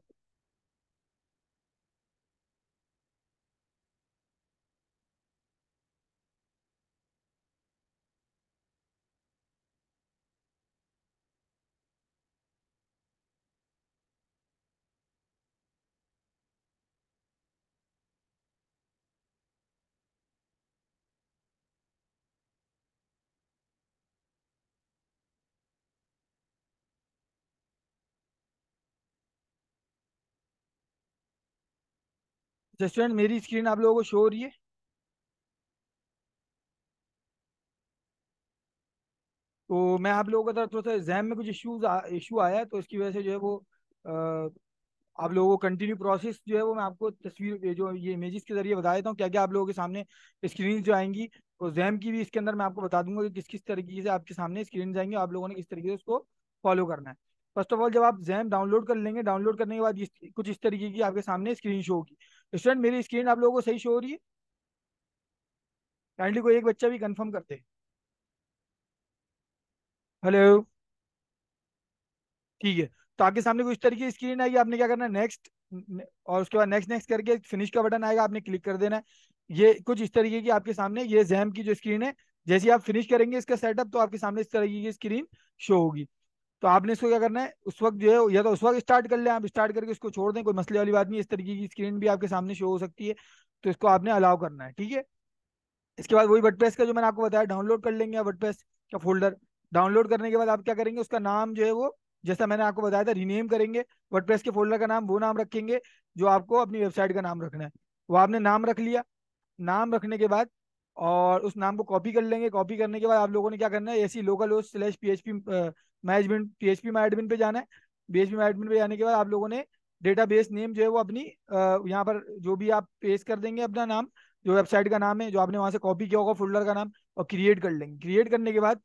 स्टूडेंट मेरी स्क्रीन आप लोगों को शो हो रही है? तो मैं आप लोगों को थोड़ा सा एग्ज़ाम में कुछ इश्यूज़ इशू आया तो इसकी वजह से जो है वो आप लोगों को कंटिन्यू प्रोसेस जो है वो मैं आपको तस्वीर जो ये इमेजेस के ज़रिए बता देता हूँ क्या क्या आप लोगों के सामने स्क्रीन जो आएँगी। तो जैम की भी इसके अंदर मैं आपको बता दूँगा कि किस किस तरीके से आपके सामने स्क्रीन आएँगी, आप लोगों ने किस तरीके से उसको फॉलो करना है। फ़र्स्ट ऑफ़ ऑल जब आप जैम डाउनलोड कर लेंगे डाउनलोड करने के बाद कुछ इस तरीके की आपके सामने स्क्रीन शो होगी। स्टूडेंट, मेरी स्क्रीन आप लोगों को सही शो हो रही है? काइंडली कोई एक बच्चा भी कंफर्म करते हेलो ठीक है तो आपके सामने कुछ तरीके की स्क्रीन आएगी, आपने क्या करना है? नेक्स्ट और उसके बाद नेक्स्ट नेक्स्ट करके फिनिश का बटन आएगा, आपने क्लिक कर देना है। ये कुछ इस तरीके की आपके सामने, ये जैम की जो स्क्रीन है, जैसे आप फिनिश करेंगे इसका सेटअप तो आपके सामने इस तरीके की स्क्रीन शो होगी। तो आपने इसको क्या करना है? उस वक्त जो है, या तो उस वक्त स्टार्ट कर ले, आप स्टार्ट करके उसको छोड़ दें, कोई मसले वाली बात नहीं, इस तरीके की स्क्रीन भी आपके सामने शो हो सकती है तो इसको आपने अलाउ करना है, ठीक है? इसके बाद वही वर्डप्रेस का जो मैंने आपको बताया डाउनलोड कर लेंगे वर्डप्रेस का फोल्डर डाउनलोड करने के बाद आप क्या करेंगे, उसका नाम जो है वो, जैसा मैंने आपको बताया था रीनेम करेंगे वर्डप्रेस के फोल्डर का नाम, वो नाम रखेंगे, जो आपको अपनी वेबसाइट का नाम रखना है, वो आपने नाम रख लिया, नाम रखने के बाद, और उस नाम को कॉपी कर लेंगे कॉपी करने के बाद आप लोगों ने क्या करना है, ऐसी local host slash P H P management P H P admin पे जाना है। पी एच पी एडमिन पे जाने के बाद आप लोगों ने डेटाबेस नेम जो है वो अपनी यहाँ पर जो भी आप पेश कर देंगे अपना नाम, जो वेबसाइट का नाम है, जो आपने वहाँ से कॉपी किया होगा फोल्डर का नाम, और क्रिएट कर लेंगे। क्रिएट करने के बाद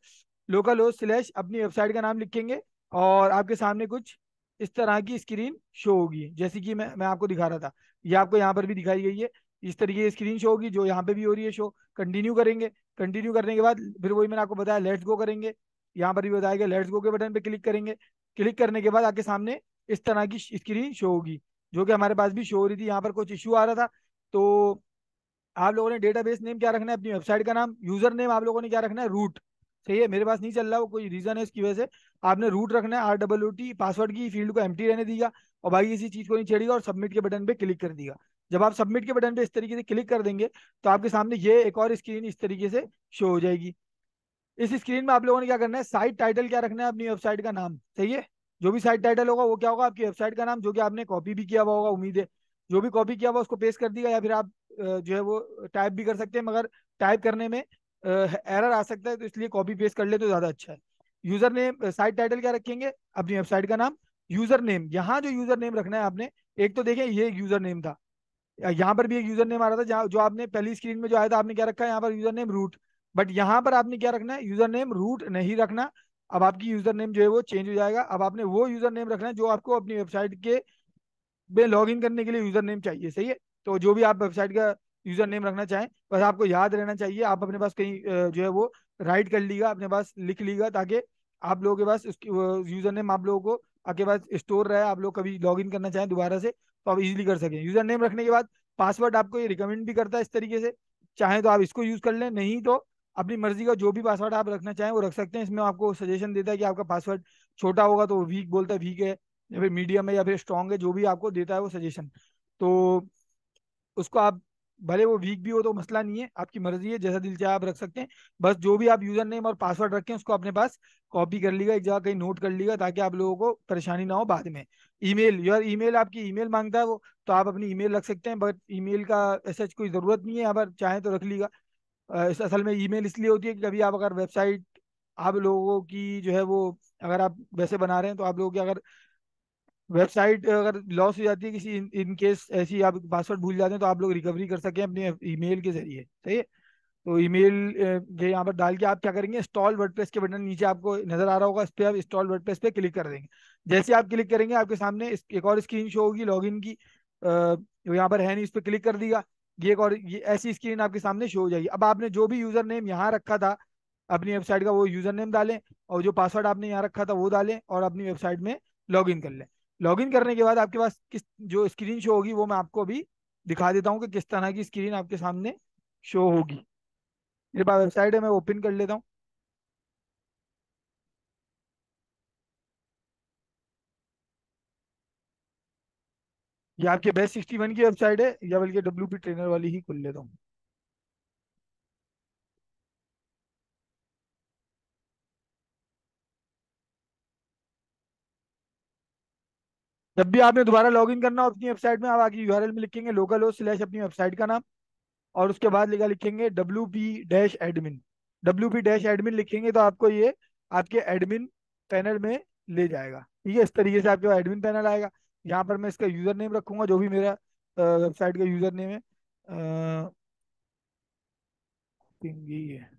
लोकल हो स्लैश अपनी वेबसाइट का नाम लिखेंगे और आपके सामने कुछ इस तरह की स्क्रीन शो होगी। जैसे कि मैं मैं आपको दिखा रहा था, ये आपको यहाँ पर भी दिखाई गई है। इस तरीके की स्क्रीन शो होगी, जो यहाँ पे भी हो रही है शो कंटिन्यू करेंगे। कंटिन्यू करने के बाद फिर वही मैंने आपको बताया लेट्स गो करेंगे। यहाँ पर भी बताएगा लेट्स गो के बटन पे क्लिक करेंगे। क्लिक करने के बाद आपके सामने इस तरह की स्क्रीन शो होगी, जो कि हमारे पास भी शो हो रही थी। यहाँ पर कुछ इशू आ रहा था तो आप लोगों ने डेटाबेस नेम क्या रखना है, अपनी वेबसाइट का नाम यूज़र नेम आप लोगों ने क्या रखना है रूट सही है, मेरे पास नहीं चल रहा, वो कोई रीजन है इसकी वजह से। आपने रूट रखना है आर डब्ल्यू टी पासवर्ड की फ़ील्ड को एम रहने दिया और भाई किसी चीज़ को नहीं छेड़ेगा और सबमिट के बटन पे क्लिक कर दिया जब आप सबमिट के बटन पे इस तरीके से क्लिक कर देंगे तो आपके सामने ये एक और स्क्रीन इस तरीके से शो हो जाएगी। इस स्क्रीन में आप लोगों ने क्या करना है? साइट टाइटल क्या रखना है अपनी वेबसाइट का नाम? सही है? जो भी साइट टाइटल होगा, वो क्या होगा? आपकी वेबसाइट का नाम, जो कि आपने कॉपी भी किया हुआ होगा, उम्मीद है। जो भी कॉपी किया हुआ उसको पेस्ट कर दिया या फिर आप जो है वो टाइप भी कर सकते हैं, मगर टाइप करने में एरर आ सकता है तो इसलिए कॉपी पेस्ट कर ले तो ज़्यादा अच्छा है। यूज़र नेम साइट टाइटल क्या रखेंगे? अपनी वेबसाइट का नाम यूज़र नेम यहाँ जो यूज़र नेम रखना है आपने, एक तो देखें, ये यूज़र नेम था। यहाँ पर भी एक यूज़र नेम आ रहा था जो आपने पहली स्क्रीन में जो आया था, आपने क्या रखा है? यहाँ पर यूज़र नेम रूट बट यहाँ पर आपने क्या रखना है? यूज़र नेम रूट नहीं रखना। अब आपकी यूज़र नेम जो है वो चेंज हो जाएगा। अब आपने वो यूज़र नेम रखना है जो आपको अपनी वेबसाइट के में लॉग इन करने के लिए यूज़र नेम चाहिए। सही है? तो जो भी आप वेबसाइट का यूज़र नेम रखना चाहें, बस आपको याद रहना चाहिए। आप अपने पास कहीं जो है वो राइट कर लीगा अपने पास लिख लीगा ताकि आप लोगों के पास उसकी यूज़र नेम आप लोगों को आपके पास स्टोर रहे, आप लोग कभी लॉग इन करना चाहें दोबारा से तो आप इजीली कर सकें। यूज़र नेम रखने के बाद पासवर्ड आपको ये रिकमेंड भी करता है इस तरीके से। चाहे तो आप इसको यूज़ कर लें, नहीं तो अपनी मर्ज़ी का जो भी पासवर्ड आप रखना चाहें, वो रख सकते हैं। इसमें आपको सजेशन देता है कि आपका पासवर्ड छोटा होगा तो वीक बोलता है वीक है या फिर मीडियम है या फिर स्ट्रॉन्ग है, जो भी आपको देता है वो सजेशन तो उसको आप, भले वो वीक भी हो तो मसला नहीं है, आपकी मर्ज़ी है, जैसा दिल चाहे आप रख सकते हैं। बस जो भी आप यूज़र नेम और पासवर्ड रखें, उसको अपने पास कॉपी कर लीजिएगा, एक जगह कहीं नोट कर लीजिएगा ताकि आप लोगों को परेशानी ना हो बाद में। ईमेल यार ईमेल आपकी ईमेल माँगता है वो तो आप अपनी ईमेल रख सकते हैं बट ईमेल का ऐसा कोई ज़रूरत नहीं है पर चाहें तो रख लीजिएगा असल में ईमेल इसलिए होती है कि कभी आप अगर वेबसाइट आप लोगों की जो है वो अगर आप वैसे बना रहे हैं तो आप लोगों की अगर वेबसाइट अगर लॉस हो जाती है किसी इन, इन केस ऐसी आप पासवर्ड भूल जाते हैं तो आप लोग रिकवरी कर सकें अपने ईमेल के ज़रिए सही है? तो ईमेल के यहाँ पर डाल के आप क्या करेंगे? इंस्टॉल वर्डप्रेस के बटन नीचे आपको नज़र आ रहा होगा इस पर आप इंस्टॉल वर्डप्रेस पे क्लिक कर देंगे। जैसे आप क्लिक करेंगे आपके सामने एक और स्क्रीन शो होगी लॉगिन की यहाँ पर है नहीं इस पर क्लिक कर दिया। ये एक और, ये ऐसी स्क्रीन आपके सामने शो हो जाएगी। अब आपने जो भी यूज़र नेम यहाँ रखा था, अपनी वेबसाइट का वो यूज़र नेम डालें और जो पासवर्ड आपने यहाँ रखा था वो डालें और अपनी वेबसाइट में लॉग इन कर लें। लॉग इन करने के बाद आपके पास किस, जो स्क्रीन शो होगी वो मैं आपको अभी दिखा देता हूँ कि किस तरह की स्क्रीन आपके सामने शो होगी। मेरे पास वेबसाइट है, मैं ओपन कर लेता हूँ। ये आपके बेस्ट सिक्सटी वन की वेबसाइट है, या बल्कि डब्ल्यू पी ट्रेनर वाली ही खोल लेता हूँ। जब भी आपने दोबारा लॉगिन करना हो अपनी वेबसाइट में, आप आगे यूआरएल में लिखेंगे लोकल हो स्लैश अपनी वेबसाइट का नाम, और उसके बाद लिखा लिखेंगे W P dash admin W P dash admin लिखेंगे तो आपको ये आपके एडमिन पैनल में ले जाएगा। ठीक है, इस तरीके से आपके एडमिन पैनल आएगा। यहाँ पर मैं इसका यूज़र नेम रखूँगा, जो भी मेरा वेबसाइट का यूज़र नेम है है।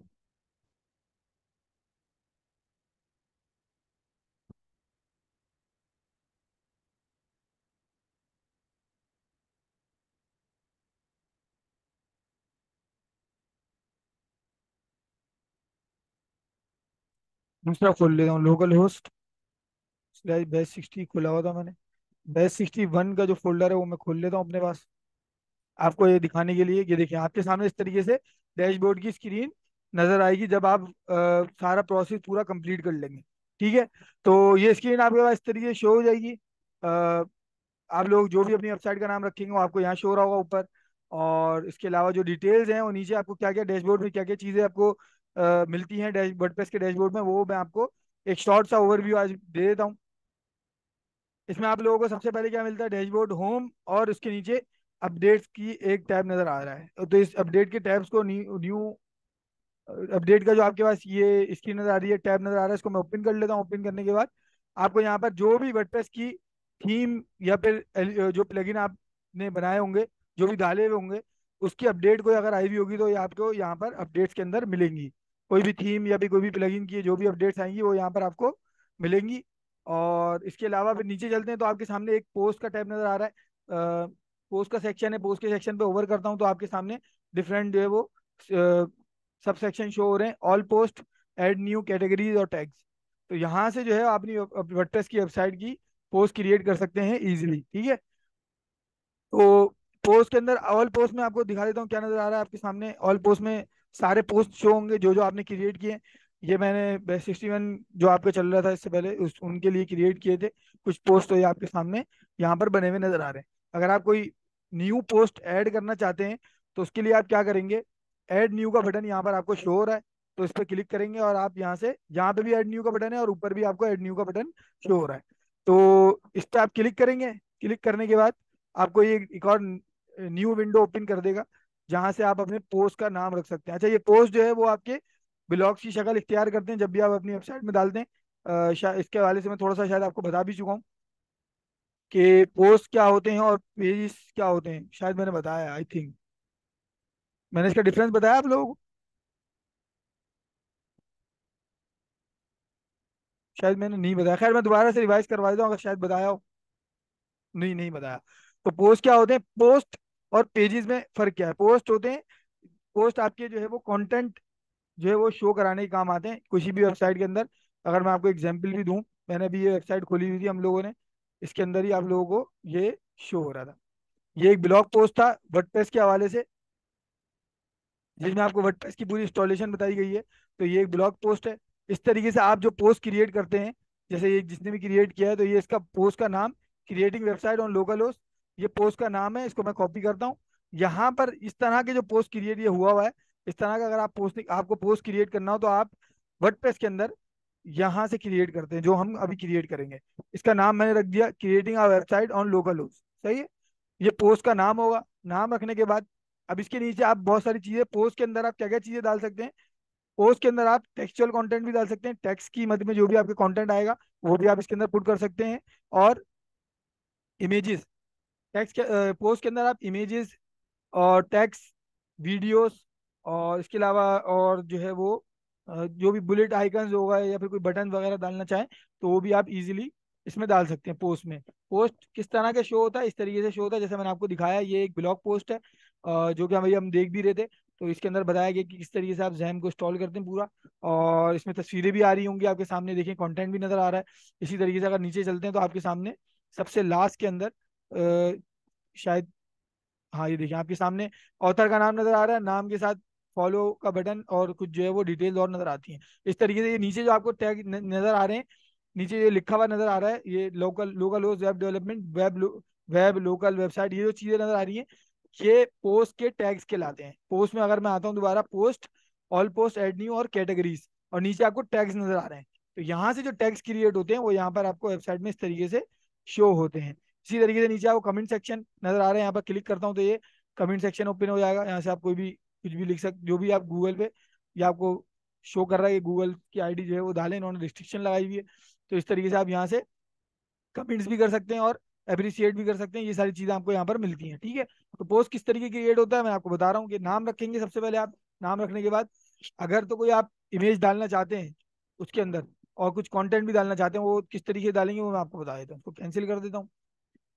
दूसरा खोल लेता हूँ local host slash base sixty खोला हुआ था मैंने। बेस सिक्सटी वन का जो फोल्डर है वो मैं खोल लेता हूँ अपने पास। आपको ये दिखाने के लिए ये देखिए आपके सामने इस तरीके से डैशबोर्ड की स्क्रीन नज़र आएगी जब आप आ, सारा प्रोसेस पूरा कंप्लीट कर लेंगे ठीक है? तो ये स्क्रीन आपके पास इस तरीके से शो हो जाएगी। आ, आप लोग जो भी अपनी वेबसाइट का नाम रखेंगे वो आपको यहाँ शो रहा होगा ऊपर। और इसके अलावा जो डिटेल्स हैं वो नीचे आपको क्या क्या डैशबोर्ड में क्या क्या चीज़ें आपको आ, मिलती हैं डैश के डैशबोर्ड में वो मैं आपको एक शॉर्ट सा ओवरव्यू आज दे देता हूँ। इसमें आप लोगों को सबसे पहले क्या मिलता है? डैशबोर्ड होम और उसके नीचे अपडेट्स की एक टैब नज़र आ रहा है। तो इस अपडेट के टैब्स को न्यू अपडेट का जो आपके पास ये स्क्रीन नज़र आ रही है, टैब नज़र आ रहा है, इसको मैं ओपन कर लेता हूँ। ओपन करने के बाद आपको यहाँ पर जो भी वर्डप्रेस की थीम या फिर जो प्लगइन आपने बनाए होंगे, जो भी डाले हुए होंगे, उसकी अपडेट कोई अगर आई हुई होगी तो ये आपको यहाँ पर अपडेट्स के अंदर मिलेंगी। कोई भी थीम या फिर कोई भी प्लगइन की जो भी अपडेट्स आएँगी वो यहाँ पर आपको मिलेंगी। और इसके अलावा फिर नीचे चलते हैं तो आपके सामने एक पोस्ट का टैब नज़र आ रहा है। पोस्ट का सेक्शन है पोस्ट के सेक्शन पे ओवर करता हूँ तो आपके सामने डिफरेंट जो है वो सब सेक्शन शो हो रहे हैं। All post add new categories और टैग्स तो यहाँ से जो है अपनी वर्डप्रेस की वेबसाइट की पोस्ट क्रिएट कर सकते हैं इजीली ठीक है? तो पोस्ट के अंदर ऑल पोस्ट में आपको दिखा देता हूँ क्या नज़र आ रहा है आपके सामने। ऑल पोस्ट में सारे पोस्ट शो होंगे जो जो आपने क्रिएट किए ये मैंने सिक्सटी वन जो आपका चल रहा था इससे पहले, उस, उनके लिए क्रिएट किए थे। कुछ पोस्ट तो ये आपके सामने यहाँ पर बने हुए नज़र आ रहे हैं। अगर आप कोई न्यू पोस्ट ऐड करना चाहते हैं तो उसके लिए आप क्या करेंगे? ऐड न्यू का बटन यहाँ पर आपको शो हो रहा है तो इस पर क्लिक करेंगे और आप यहाँ से, यहाँ पे भी ऐड न्यू का बटन है और ऊपर भी आपको ऐड न्यू का बटन शो हो रहा है। तो इस पर आप क्लिक करेंगे। क्लिक करने के बाद आपको ये एक और न्यू विंडो ओपन कर देगा, जहाँ से आप अपने पोस्ट का नाम रख सकते हैं। अच्छा ये पोस्ट जो है वो आपके ब्लॉग्स की शक्ल इख्तियार करते हैं, जब भी आप अपनी वेबसाइट में डालते हैं इसके हवाले से मैं थोड़ा सा शायद आपको बता भी चुका हूँ कि पोस्ट क्या होते हैं और पेजेस क्या होते हैं। शायद मैंने बताया आई थिंक मैंने इसका डिफरेंस बताया आप लोगों को? शायद मैंने नहीं बताया। खैर, मैं दोबारा से रिवाइज करवा देता हूँ, अगर शायद बताया हो। नहीं नहीं बताया। तो पोस्ट क्या होते हैं? पोस्ट और पेजेस में फ़र्क क्या है? पोस्ट होते हैं पोस्ट आपके जो है वो कंटेंट जो है वो शो कराने के काम आते हैं, किसी भी वेबसाइट के अंदर। अगर मैं आपको एग्ज़ाम्पल भी दूँ, मैंने अभी ये वेबसाइट खोली हुई थी हम लोगों ने, इसके अंदर ही आप लोगों को ये शो हो रहा था। ये एक ब्लॉग पोस्ट था वर्डप्रेस के हवाले से, जिसमें आपको वर्डप्रेस की पूरी इंस्टॉलेशन बताई गई है। तो ये एक ब्लॉग पोस्ट है। इस तरीके से आप जो पोस्ट क्रिएट करते हैं, जैसे ये जिसने भी क्रिएट किया है तो ये इसका पोस्ट का नाम creating website on local host ये पोस्ट का नाम है, इसको मैं कॉपी करता हूँ। यहाँ पर इस तरह के जो पोस्ट क्रिएट ये हुआ हुआ है इस तरह का अगर आप पोस्ट आपको पोस्ट क्रिएट करना हो तो आप वर्डप्रेस के अंदर यहाँ से क्रिएट करते हैं, जो हम अभी क्रिएट करेंगे। इसका नाम मैंने रख दिया creating website on local host सही है? ये पोस्ट का नाम होगा। नाम रखने के बाद, अब इसके नीचे आप बहुत सारी चीज़ें पोस्ट के अंदर आप क्या क्या चीज़ें डाल सकते हैं? पोस्ट के अंदर आप टेक्सचुअल कंटेंट भी डाल सकते हैं टेक्स्ट की मध्य में जो भी आपके कंटेंट आएगा, वो भी आप इसके अंदर पुट कर सकते हैं। और इमेजेस टेक्स्ट के पोस्ट के अंदर आप इमेजेस और टेक्स्ट वीडियोस और इसके अलावा और जो है वो जो भी बुलेट आइकन्स होगा या फिर कोई बटन वगैरह डालना चाहें तो वो भी आप इजीली इसमें डाल सकते हैं पोस्ट में। पोस्ट किस तरह का शो होता है? इस तरीके से शो होता है, जैसे मैंने आपको दिखाया, ये एक ब्लॉग पोस्ट है जो कि हम हम देख भी रहे थे तो इसके अंदर बताया गया कि किस तरीके से आप जैम को इंस्टॉल करते हैं पूरा, और इसमें तस्वीरें भी आ रही होंगी आपके सामने देखें कंटेंट भी नज़र आ रहा है। इसी तरीके से अगर नीचे चलते हैं तो आपके सामने सबसे लास्ट के अंदर शायद हाँ ये देखिए आपके सामने ऑथर का नाम नज़र आ रहा है, नाम के साथ फॉलो का बटन और कुछ जो है वो डिटेल्स और नज़र आती हैं। इस तरीके से ये नीचे जो आपको टैग नज़र आ रहे हैं, नीचे ये लिखा हुआ नज़र आ रहा है, ये local local host web development web web local website ये जो चीज़ें नज़र आ रही हैं, ये पोस्ट के टैग्स के लाते हैं। पोस्ट में अगर मैं आता हूँ दोबारा post all post add new और कैटेगरीज और नीचे आपको टैग्स नज़र आ रहे हैं। तो यहाँ से जो टैग्स क्रिएट होते हैं, वो यहाँ पर आपको वेबसाइट में इस तरीके से शो होते हैं। इसी तरीके से नीचे आपको कमेंट सेक्शन नज़र आ रहे हैं, यहाँ पर क्लिक करता हूँ तो ये कमेंट सेक्शन ओपन हो जाएगा, यहाँ से आप कोई भी कुछ भी लिख सकते जो भी आप गूगल पे या आपको शो कर रहा है कि गूगल की आईडी जो है वो डालें, इन्होंने रिस्ट्रिक्शन लगाई हुई है। तो इस तरीके से आप यहाँ से कमेंट्स भी कर सकते हैं और अप्रिशिएट भी कर सकते हैं। ये सारी चीज़ें आपको यहाँ पर मिलती हैं, ठीक है? तो पोस्ट किस तरीके क्रिएट होता है, मैं आपको बता रहा हूँ कि नाम रखेंगे सबसे पहले आप, नाम रखने के बाद अगर तो कोई आप इमेज डालना चाहते हैं उसके अंदर और कुछ कंटेंट भी डालना चाहते हैं, वो किस तरीके से डालेंगे वो मैं आपको बता देता हूँ, उसको कैंसिल कर देता हूँ।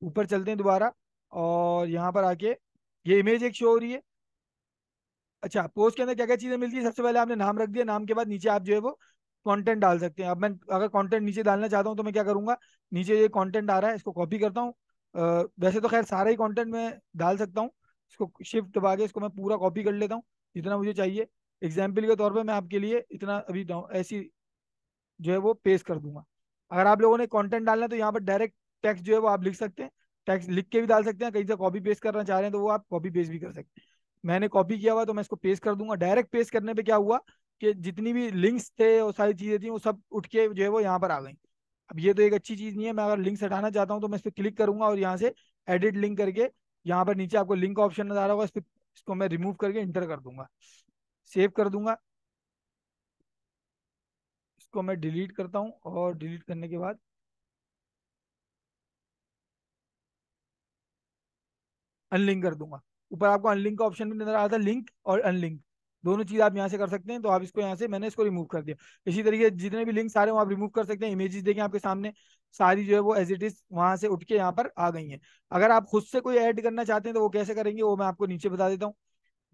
ऊपर चलते हैं दोबारा और यहाँ पर आके ये इमेज एक शो हो रही है। अच्छा पोस्ट के अंदर क्या क्या चीज़ें मिलती है? सबसे पहले आपने नाम रख दिया, नाम के बाद नीचे आप जो है वो कंटेंट डाल सकते हैं। अब मैं अगर कंटेंट नीचे डालना चाहता हूँ तो मैं क्या करूँगा? नीचे ये कंटेंट आ रहा है, इसको कॉपी करता हूँ। वैसे तो खैर सारा ही कंटेंट मैं डाल सकता हूँ। इसको शिफ्ट दबा के इसको मैं पूरा कॉपी कर लेता हूँ, जितना मुझे चाहिए। एग्ज़ाम्पल के तौर पर मैं आपके लिए इतना अभी ऐसी जो है वो पेस्ट कर दूँगा। अगर आप लोगों ने कंटेंट डालना है तो यहाँ पर डायरेक्ट टेक्स्ट जो है वो आप लिख सकते हैं। टेक्स्ट लिख के भी डाल सकते हैं, कहीं से कॉपी पेस्ट करना चाह रहे हैं तो वो आप कॉपी पेस्ट भी कर सकते हैं। मैंने कॉपी किया हुआ तो मैं इसको पेस्ट कर दूँगा। डायरेक्ट पेस्ट करने पे क्या हुआ कि जितनी भी लिंक्स थे और सारी चीज़ें थी, वो सब उठ के जो है वो यहाँ पर आ गई। अब ये तो एक अच्छी चीज़ नहीं है, मैं अगर लिंक्स हटाना चाहता हूँ तो मैं इस पर क्लिक करूँगा और यहाँ से एडिट लिंक करके यहाँ पर नीचे आपको लिंक ऑप्शन नज़र आ रहा होगा, इस पर इसको मैं रिमूव करके इंटर कर दूँगा। सेव कर दूँगा। इसको मैं डिलीट करता हूँ और डिलीट करने के बाद अनलिंक कर दूँगा। ऊपर आपको अनलिंक का ऑप्शन भी नज़र आ रहा था लिंक और अनलिंक दोनों चीज़ आप यहाँ से कर सकते हैं तो आप इसको यहाँ से, मैंने इसको रिमूव कर दिया। इसी तरीके जितने भी लिंक सारे वो आप रिमूव कर सकते हैं। इमेजेस देखें आपके सामने, सारी जो है वो एज इट इज़ वहाँ से उठ के यहाँ पर आ गई हैं। अगर आप खुद से कोई ऐड करना चाहते हैं तो वो कैसे करेंगे, वो मैं आपको नीचे बता देता हूँ।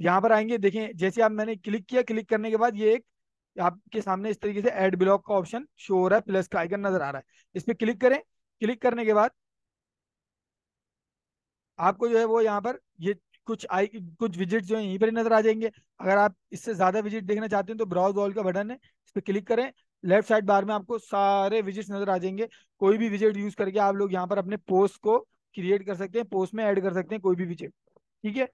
यहाँ पर आएँगे, देखें, जैसे आप मैंने क्लिक किया क्लिक करने के बाद ये एक आपके सामने इस तरीके से एड ब्लॉक का ऑप्शन शो हो रहा है प्लस का आइकन नज़र आ रहा है। इस पर क्लिक करें। क्लिक करने के बाद आपको जो है वो यहाँ पर ये कुछ आई, कुछ विज़िट जो है यहीं पर ही नज़र आ जाएँगे। अगर आप इससे ज़्यादा विज़िट देखना चाहते हैं तो ब्राउज ऑल का बटन है, इस पर क्लिक करें। लेफ़्ट साइड बार में आपको सारे विजिट्स नज़र आ जाएँगे। कोई भी विज़िट यूज़ करके आप लोग यहाँ पर अपने पोस्ट को क्रिएट कर सकते हैं, पोस्ट में ऐड कर सकते हैं कोई भी विज़िट, ठीक है?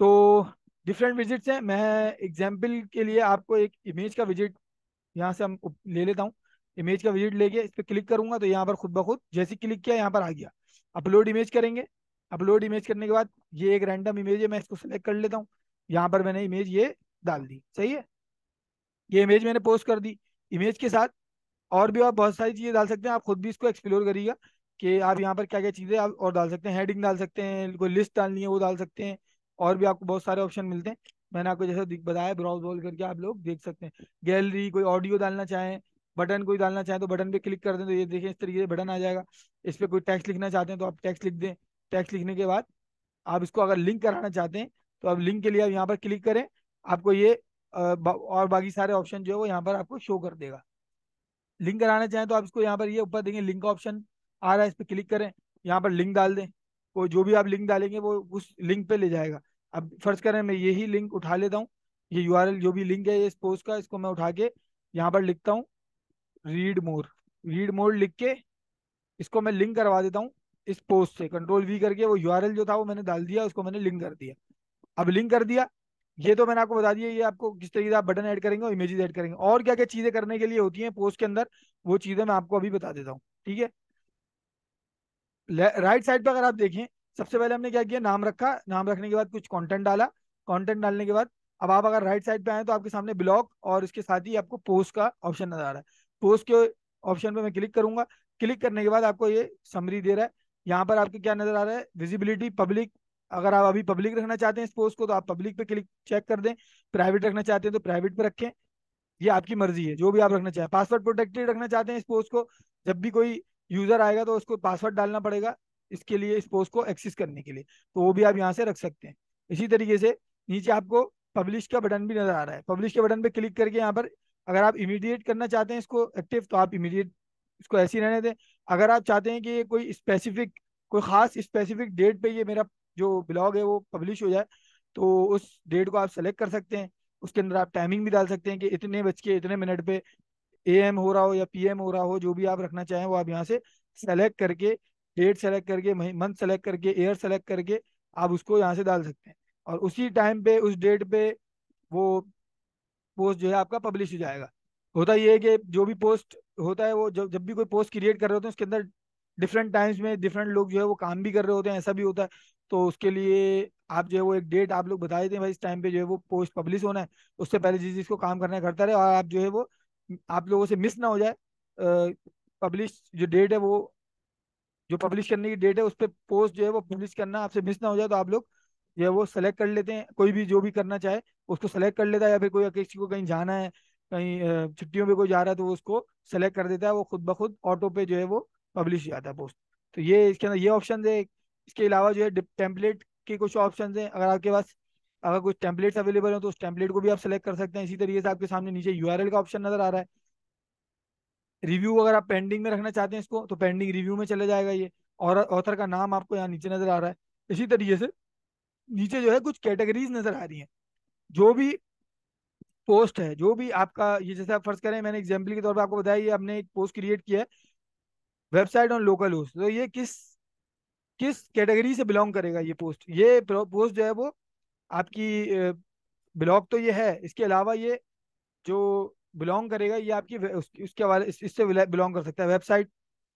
तो डिफरेंट विजिट्स हैं। मैं एग्ज़ाम्पल के लिए आपको एक इमेज का विज़िट यहाँ से हम ले लेता हूँ। इमेज का विज़िट लेके इस पर क्लिक करूँगा तो यहाँ पर खुद ब खुद, जैसे क्लिक किया यहाँ पर आ गया। अपलोड इमेज करेंगे। अपलोड इमेज करने के बाद ये एक रैंडम इमेज है, मैं इसको सेलेक्ट कर लेता हूँ। यहाँ पर मैंने इमेज ये डाल दी, सही है? ये इमेज मैंने पोस्ट कर दी। इमेज के साथ और भी आप बहुत सारी चीज़ें डाल सकते हैं। आप खुद भी इसको एक्सप्लोर करिएगा कि आप यहाँ पर क्या क्या चीज़ें आप और डाल सकते हैं। हेडिंग डाल सकते हैं, कोई लिस्ट डालनी है वो डाल सकते हैं और भी आपको बहुत सारे ऑप्शन मिलते हैं। मैंने आपको जैसा बताया ब्राउज बॉल करके आप लोग देख सकते हैं। गैलरी कोई ऑडियो डालना चाहें बटन कोई डालना चाहें तो बटन पे क्लिक कर दें तो ये देखें इस तरीके से बटन आ जाएगा। इस पर कोई टेक्स्ट लिखना चाहते हैं तो आप टेक्स्ट लिख दें। टेक्स्ट लिखने के बाद आप इसको अगर लिंक कराना चाहते हैं तो आप लिंक के लिए आप यहाँ पर क्लिक करें, आपको ये और बाकी सारे ऑप्शन जो है वो यहाँ पर आपको शो कर देगा। लिंक कराना चाहें तो आप इसको यहाँ पर ये ऊपर देंगे, लिंक ऑप्शन आ रहा है, इस पर क्लिक करें, यहाँ पर लिंक डाल दें कोई जो भी आप लिंक डालेंगे वो उस लिंक पे ले जाएगा। अब फ़र्ज़ करें मैं यही लिंक उठा लेता हूँ, ये यूआरएल जो भी लिंक है, इस पोस्ट का, इसको मैं उठा के यहाँ पर लिखता हूँ रीड मोर रीड मोर लिख के इसको मैं लिंक करवा देता हूँ इस पोस्ट से कंट्रोल वी करके वो यूआरएल जो था वो मैंने डाल दिया, उसको मैंने लिंक कर दिया। अब लिंक कर दिया, ये तो मैंने आपको बता दिया, ये आपको किस तरीके से आप बटन ऐड करेंगे और इमेजेस ऐड करेंगे। और क्या क्या चीज़ें करने के लिए होती हैं पोस्ट के अंदर, वो चीज़ें मैं आपको अभी बता देता हूँ, ठीक है? राइट साइड पे अगर आप देखें, सबसे पहले हमने क्या किया, नाम रखा, नाम रखने के बाद कुछ कॉन्टेंट डाला। कॉन्टेंट डालने के बाद, अब आप अगर राइट साइड पे आए तो आपके सामने ब्लॉग और इसके साथ ही आपको पोस्ट का ऑप्शन नज़र आ रहा है। पोस्ट के ऑप्शन पे मैं क्लिक करूँगा क्लिक करने के बाद आपको ये समरी दे रहा है। यहाँ पर आपके क्या नज़र आ रहा है? विजिबिलिटी पब्लिक अगर आप अभी पब्लिक रखना चाहते हैं इस पोस्ट को तो आप पब्लिक पे क्लिक चेक कर दें। प्राइवेट रखना चाहते हैं तो प्राइवेट पे रखें। ये आपकी मर्ज़ी है, जो भी आप रखना चाहें। पासवर्ड प्रोटेक्टेड रखना चाहते हैं इस पोस्ट को। जब भी कोई यूज़र आएगा तो उसको पासवर्ड डालना पड़ेगा इसके लिए, इस पोस्ट को एक्सेस करने के लिए। तो वो भी आप यहाँ से रख सकते हैं। इसी तरीके से नीचे आपको पब्लिश का बटन भी नज़र आ रहा है। पब्लिश के बटन पे क्लिक करके यहाँ पर अगर आप इमीडिएट करना चाहते हैं इसको एक्टिव तो आप इमीडिएट इसको ऐसे ही रहने दें। अगर आप चाहते हैं कि ये कोई स्पेसिफिक कोई खास स्पेसिफिक डेट पे ये मेरा जो ब्लॉग है वो पब्लिश हो जाए तो उस डेट को आप सेलेक्ट कर सकते हैं। उसके अंदर आप टाइमिंग भी डाल सकते हैं कि इतने बज के, इतने मिनट पे ए एम हो रहा हो या पी एम हो रहा हो, जो भी आप रखना चाहें वो आप यहाँ से सेलेक्ट करके डेट सेलेक्ट करके मंथ सेलेक्ट करके ईयर सेलेक्ट करके आप उसको यहाँ से डाल सकते हैं। और उसी टाइम पे, उस डेट पे वो पोस्ट जो है आपका पब्लिश हो जाएगा। होता ये है कि जो भी पोस्ट होता है वो जब जब भी कोई पोस्ट क्रिएट कर रहे होते हैं, उसके अंदर डिफरेंट टाइम्स में डिफरेंट लोग जो है वो काम भी कर रहे होते हैं, ऐसा भी होता है। तो उसके लिए आप जो है वो एक डेट आप लोग बता देते हैं भाई, इस टाइम पे जो है वो पोस्ट पब्लिश होना है। उससे पहले जिस, जिसको काम करना है, करता रहे और आप जो है वो, आप लोगों से मिस ना हो जाए पब्लिश जो डेट है वो, जो पब्लिश करने की डेट है, उस पर पोस्ट जो है वो पब्लिश करना, आपसे मिस ना हो जाए तो आप लोग जो है वो सेलेक्ट कर लेते हैं। कोई भी जो भी करना चाहे, उसको सेलेक्ट कर लेता है या फिर कोई किसी को कहीं जाना है कहीं छुट्टियों पे कोई जा रहा है तो वो उसको सेलेक्ट कर देता है, वो खुद ब खुद ऑटो पे जो है वो पब्लिश हो जाता है पोस्ट तो ये इसके अंदर, ये ऑप्शन है। इसके अलावा जो है टेम्पलेट के कुछ ऑप्शन हैं। अगर आपके पास, अगर कुछ टेम्पलेट्स अवेलेबल हो तो उस टेम्पलेट को भी आप सेलेक्ट कर सकते हैं। इसी तरीके से आपके सामने नीचे यूआरएल का ऑप्शन नज़र आ रहा है। रिव्यू अगर आप पेंडिंग में रखना चाहते हैं इसको तो पेंडिंग रिव्यू में चले जाएगा ये। और ऑथर का नाम आपको यहाँ नीचे नज़र आ रहा है। इसी तरीके से नीचे जो है कुछ कैटेगरीज नज़र आ रही हैं। जो भी पोस्ट है जो भी आपका ये जैसे आप फ़र्ज़ करें मैंने एग्ज़ाम्पल के तौर पर आपको बताया ये आपने एक पोस्ट क्रिएट किया है। वेबसाइट ऑन लोकल होस्ट तो ये किस किस कैटेगरी से बिलोंग करेगा ये पोस्ट ये पोस्ट जो है वो आपकी ब्लॉग तो ये है इसके अलावा ये जो बिलोंग करेगा ये आपकी उस, उसके हवाले इस, इससे बिलोंग कर सकता है। वेबसाइट